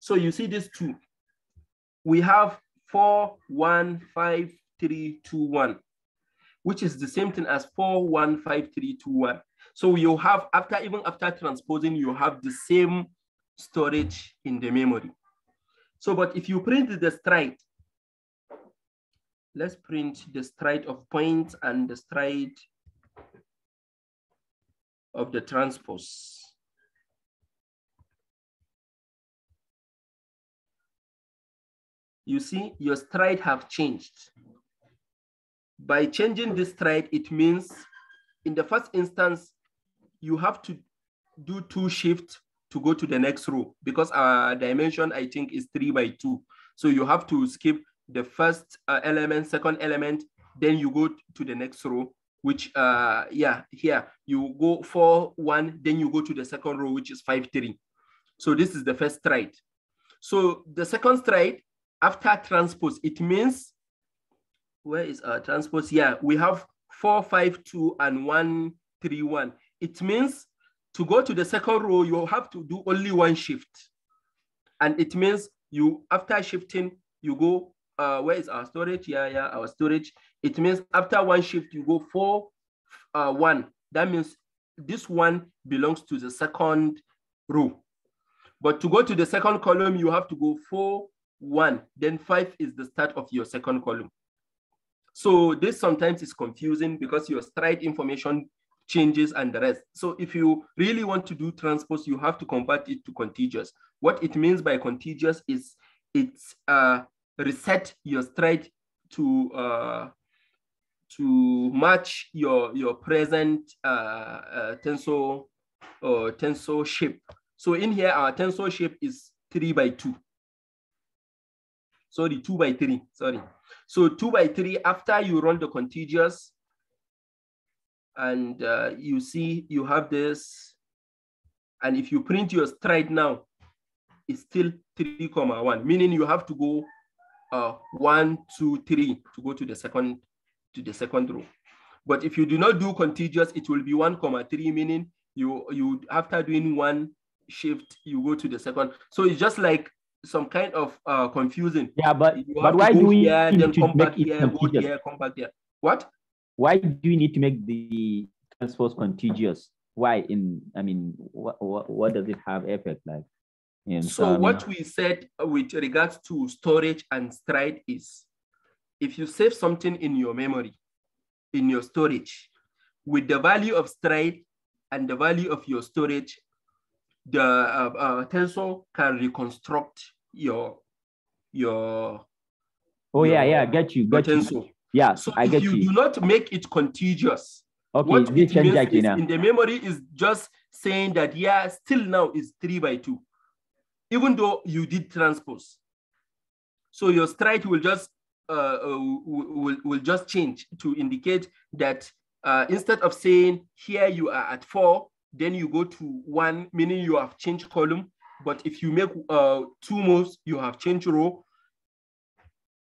Speaker 1: So you see these two. We have four, one, five, three, two, one, which is the same thing as four, one, five, three, two, one. So you have, after even after transposing, you have the same storage in the memory. So, but if you print the stride, let's print the stride of points and the stride of the transpose. you see your stride have changed. By changing this stride, it means in the first instance, you have to do two shifts to go to the next row because our dimension, I think, is three by two. So you have to skip the first uh, element, second element, then you go to the next row, which, uh, yeah, here you go four, one, then you go to the second row, which is five, three. So this is the first stride. So the second stride after transpose, it means, where is our transpose? Yeah, we have four, five, two, and one, three, one. It means to go to the second row, you have to do only one shift. And it means you, after shifting, you go, uh, where is our storage? Yeah, yeah, our storage. It means after one shift, you go four, uh, one. That means this one belongs to the second row. But to go to the second column, you have to go four, one, then five is the start of your second column. So this sometimes is confusing because your stride information changes and the rest. So if you really want to do transpose, you have to convert it to contiguous. What it means by contiguous is it's uh, reset your stride to uh, to match your your present uh, uh, tensor or tensor shape. So in here, our tensor shape is three by two. Sorry, two by three, sorry. So two by three, after you run the contiguous, and uh, you see you have this, and if you print your stride now, it's still 3 comma 1, meaning you have to go uh, 1, 2, 3 to go to the second to the second row. But if you do not do contiguous, it will be 1 comma 3, meaning you you after doing one shift, you go to the second. So it's just like some kind of uh, confusing.
Speaker 3: Yeah, but but why do we
Speaker 1: here,
Speaker 3: need
Speaker 1: then
Speaker 3: to make it
Speaker 1: here, go
Speaker 3: contiguous?
Speaker 1: here, come back there? What?
Speaker 3: Why do you need to make the transpose contiguous? Why in I mean what what, what does it have effect like?
Speaker 1: So what we said with regards to storage and stride is, if you save something in your memory, in your storage, with the value of stride and the value of your storage, the uh, uh, tensor can reconstruct your your
Speaker 3: oh yeah, yeah, get you,
Speaker 1: your
Speaker 3: get you.
Speaker 1: tensor.
Speaker 3: Yeah,
Speaker 1: So
Speaker 3: I
Speaker 1: if
Speaker 3: get
Speaker 1: you,
Speaker 3: you.
Speaker 1: do not make it contiguous,
Speaker 3: Okay,
Speaker 1: what it means is in the memory is just saying that yeah, still now is three by two, even though you did transpose. So your stride will just uh, uh, will, will- just change to indicate that uh, instead of saying here you are at four, then you go to one, meaning you have changed column. But if you make uh, two moves, you have changed row.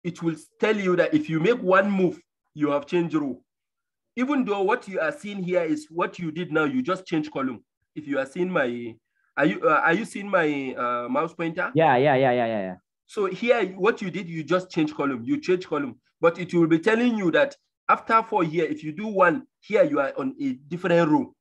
Speaker 1: It will tell you that if you make one move, you have changed row even though what you are seeing here is what you did now, you just change column. If you are seeing my, are you uh, are you seeing my uh, mouse pointer?
Speaker 3: Yeah, yeah, yeah, yeah, yeah, yeah.
Speaker 1: So here, what you did, you just change column. You change column, but it will be telling you that after four here, if you do one here, you are on a different row.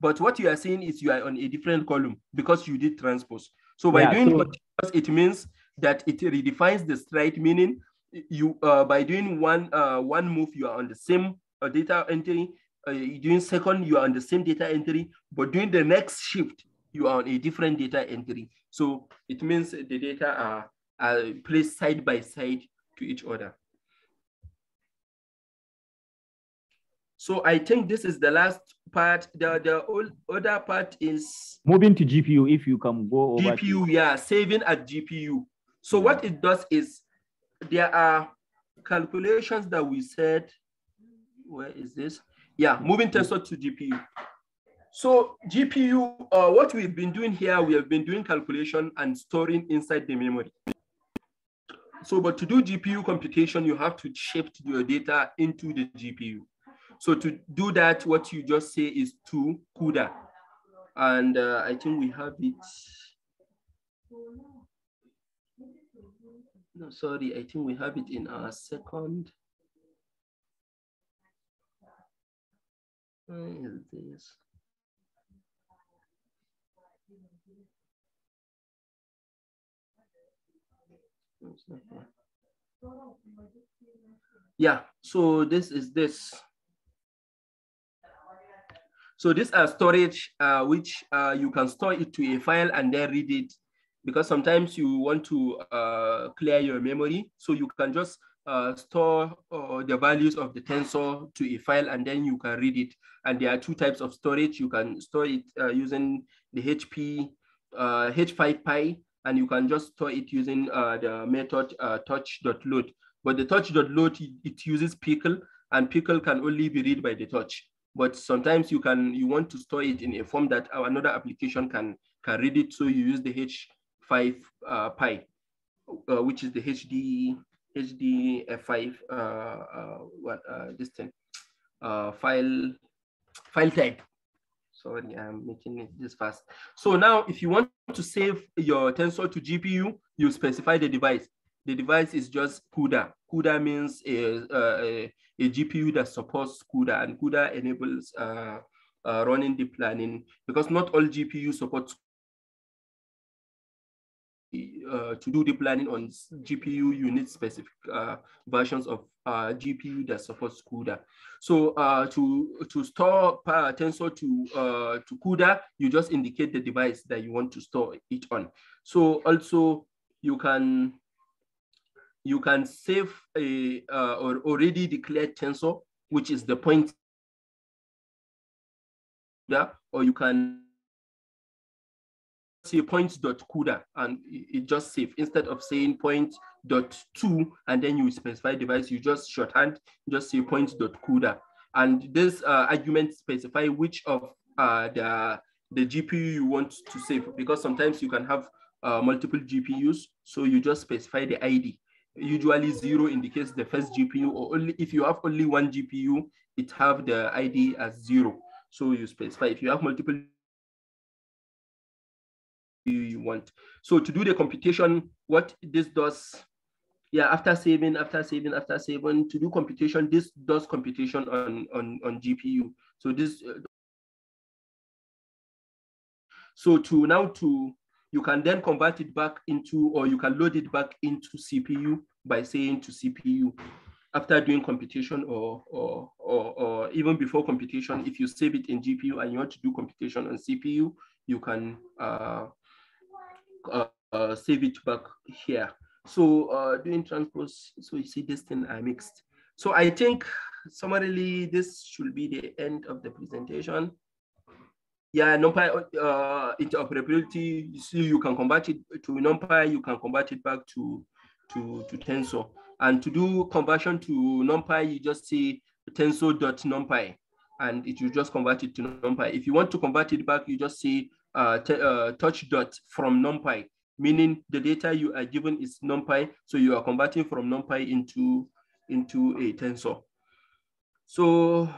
Speaker 1: But what you are saying is you are on a different column because you did transpose. So by
Speaker 3: Yeah,
Speaker 1: doing
Speaker 3: so-
Speaker 1: it means that it redefines the stride meaning you uh, by doing one uh, one move, you are on the same uh, data entry. Uh, doing second, you are on the same data entry, but doing the next shift, you are on a different data entry. So it means the data are, are placed side by side to each other. So I think this is the last part. The, the other part is
Speaker 3: Moving to GPU, if you can go over. to-
Speaker 1: GPU, yeah, saving at GPU. So what it does is there are calculations that we said, where is this? Yeah, moving tensor to GPU. So GPU, uh, what we've been doing here, we have been doing calculation and storing inside the memory. So, but to do GPU computation, you have to shift your data into the GPU. So to do that, what you just say is to CUDA. And uh, I think we have it. No, sorry, I think we have it in our second. Where is this? It's not there. Yeah, so this is this. So these are storage uh, which uh, you can store it to a file and then read it because sometimes you want to uh, clear your memory. So you can just uh, store uh, the values of the tensor to a file and then you can read it. And there are two types of storage. You can store it uh, using the HP H5Py uh, and you can just store it using uh, the method torch.load. But the torch.load, it uses pickle and pickle can only be read by the torch. But sometimes you can you want to store it in a form that another application can can read it. So you use the H5 uh, pi, uh, which is the HD HDF5 uh, uh, what uh, this thing uh, file file type. Sorry, I'm making it this fast. So now, if you want to save your tensor to GPU, you specify the device. The device is just CUDA. CUDA means a, a, a GPU that supports CUDA, and CUDA enables uh, uh, running deep learning because not all GPU support uh, to do deep learning on GPU, unit specific uh, versions of uh, GPU that supports CUDA. So uh, to, to store tensor to, uh, to CUDA, you just indicate the device that you want to store it on. So also you can you can save a uh, or already declared tensor, which is the point, yeah, or you can say point dot CUDA and it just save instead of saying point dot two and then you specify device, you just shorthand, just say point dot CUDA. And this uh, argument specify which of uh, the, the GPU you want to save because sometimes you can have uh, multiple GPUs. So you just specify the ID. Usually zero indicates the first GPU or only if you have only one GPU, it have the ID as zero. So you specify if you have multiple you want. So to do the computation, what this does, yeah, after saving, after saving, after saving, to do computation, this does computation on, on, on GPU. So this, uh, so to now to, you can then convert it back into, or you can load it back into CPU by saying to CPU after doing computation or, or, or, or even before computation, if you save it in GPU and you want to do computation on CPU, you can uh, uh, uh, save it back here. So uh, doing transpose, so you see this thing I mixed. So I think summarily, this should be the end of the presentation. Yeah, NumPy uh, interoperability, you see you can convert it to NumPy, you can convert it back to, to, to Tensor. And to do conversion to NumPy, you just say tensor.numpy and it will just convert it to NumPy. If you want to convert it back, you just say uh, uh, torch dot from NumPy, meaning the data you are given is NumPy, so you are converting from NumPy into, into a tensor. So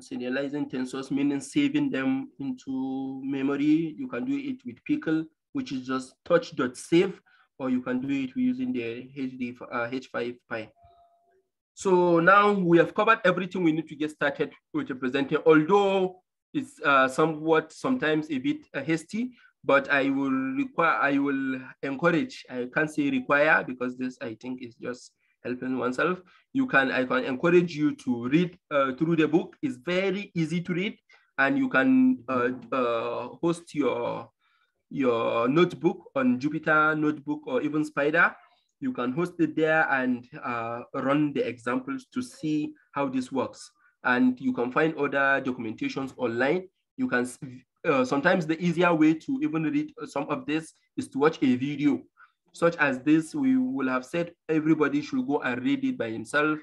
Speaker 1: serializing tensors, meaning saving them into memory. You can do it with Pickle, which is just torch.save, or you can do it using the HD, uh, H5Py. So now we have covered everything we need to get started with the presenting, although it's uh, somewhat sometimes a bit uh, hasty, but I will require, I will encourage, I can't say require because this I think is just helping oneself. You can, I can encourage you to read uh, through the book. It's very easy to read and you can uh, uh, host your, your notebook on Jupyter Notebook or even Spyder you can host it there and uh, run the examples to see how this works. And you can find other documentations online. You can, uh, sometimes the easier way to even read some of this is to watch a video. Such as this, we will have said everybody should go and read it by himself,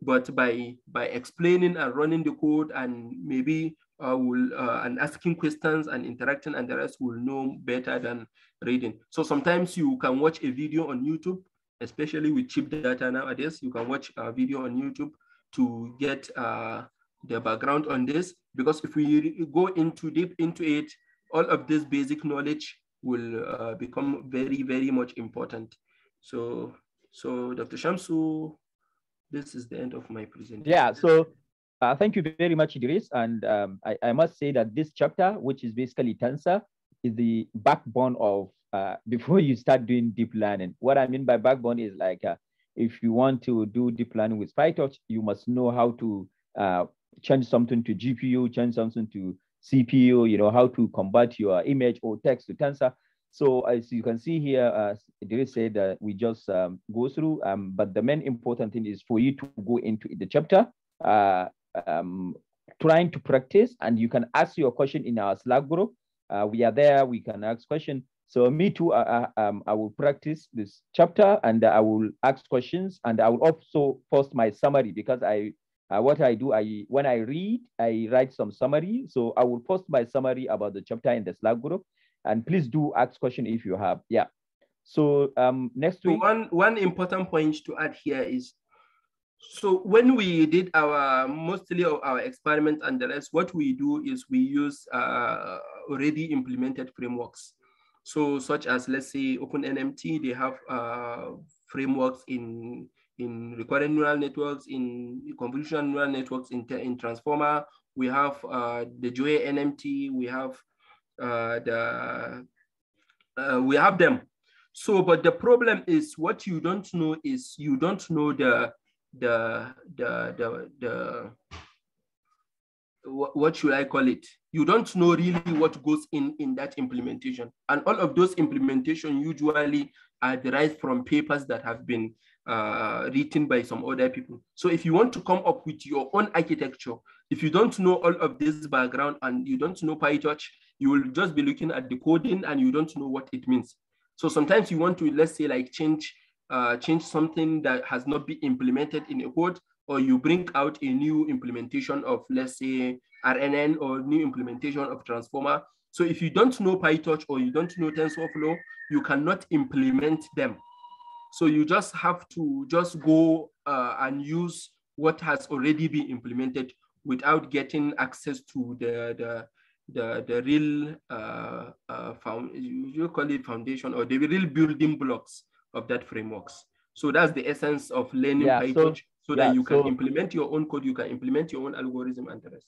Speaker 1: but by, by explaining and running the code and maybe uh, will, uh, and asking questions and interacting and the rest will know better than reading. So sometimes you can watch a video on YouTube, especially with cheap data nowadays, you can watch a video on YouTube to get uh, the background on this. Because if we go into deep into it, all of this basic knowledge will uh, become very, very much important. So, so Dr. Shamsu, this is the end of my presentation.
Speaker 3: Yeah, so uh, thank you very much, Idris. And um, I, I, must say that this chapter, which is basically Tensor, is the backbone of uh, before you start doing deep learning. What I mean by backbone is like uh, if you want to do deep learning with PyTorch, you must know how to uh, change something to GPU, change something to CPU, you know, how to convert your image or text to Tensor. So as you can see here, uh, Idris said that we just um, go through, um, but the main important thing is for you to go into the chapter, uh, um, trying to practice, and you can ask your question in our Slack group. Uh, we are there, we can ask question. So me too, uh, uh, um, I will practice this chapter and I will ask questions and I will also post my summary because I uh, what I do, I when I read, I write some summary. So I will post my summary about the chapter in the Slack group. And please do ask question if you have. Yeah. So um, next week.
Speaker 1: One one important point to add here is, so when we did our mostly of our experiments and the rest, what we do is we use uh, already implemented frameworks. So such as let's say OpenNMT, they have uh, frameworks in in recurrent neural networks, in convolutional neural networks, in, in transformer. We have uh, the Joey NMT, we have uh, the, uh, we have them. So, but the problem is what you don't know is you don't know the, the, the, the, the what should I call it? You don't know really what goes in in that implementation. And all of those implementation usually are derived from papers that have been uh, written by some other people. So if you want to come up with your own architecture, if you don't know all of this background and you don't know PyTorch, you will just be looking at the coding and you don't know what it means. So sometimes you want to, let's say like change, uh, change something that has not been implemented in a code, or you bring out a new implementation of, let's say, RNN or new implementation of transformer. So if you don't know PyTorch or you don't know TensorFlow, you cannot implement them. So you just have to just go uh, and use what has already been implemented without getting access to the, the, the, the real, uh, uh, found, you call it foundation or the real building blocks of that frameworks. So that's the essence of learning
Speaker 3: Yeah,
Speaker 1: PyTorch so,
Speaker 3: yeah,
Speaker 1: that you can
Speaker 3: so-
Speaker 1: implement your own code, you can implement your own algorithm and the rest.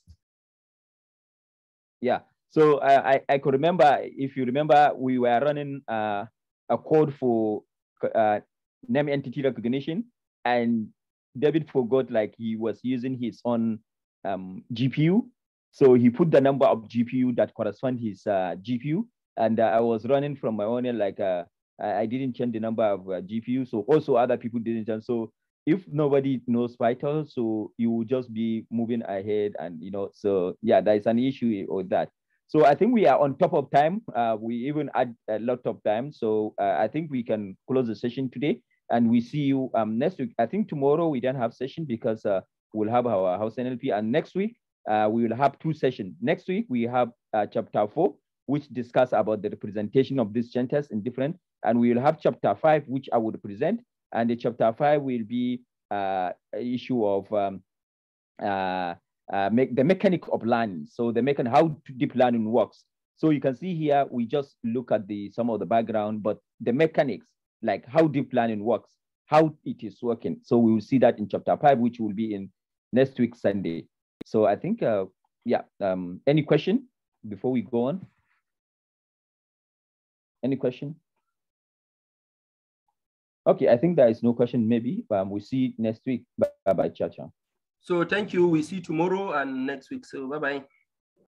Speaker 3: Yeah. So uh, I, I could remember, if you remember, we were running uh, a code for uh, name entity recognition, and David forgot like he was using his own um, GPU. So he put the number of GPU that correspond his uh, GPU, and uh, I was running from my own like uh, I I didn't change the number of uh, GPU. So also other people didn't change. So if nobody knows Python, so you will just be moving ahead, and you know. So yeah, there is an issue with that. So I think we are on top of time. Uh, we even add a lot of time. So uh, I think we can close the session today and we see you um, next week. I think tomorrow we don't have session because uh, we'll have our Hausa NLP and next week uh, we will have two sessions. Next week we have uh, chapter four, which discuss about the representation of these tensors in different, and we will have chapter five, which I would present. And the chapter five will be uh, issue of um, uh, uh, make the mechanic of learning. So the mechan how deep learning works. So you can see here, we just look at the some of the background, but the mechanics, like how deep learning works, how it is working. So we will see that in chapter five, which will be in next week, Sunday. So I think, uh, yeah, um, any question before we go on? Any question? Okay, I think there is no question, maybe. Um, we see next week. Bye-bye, ciao, ciao.
Speaker 1: So thank you. We see you tomorrow and next week. So bye-bye.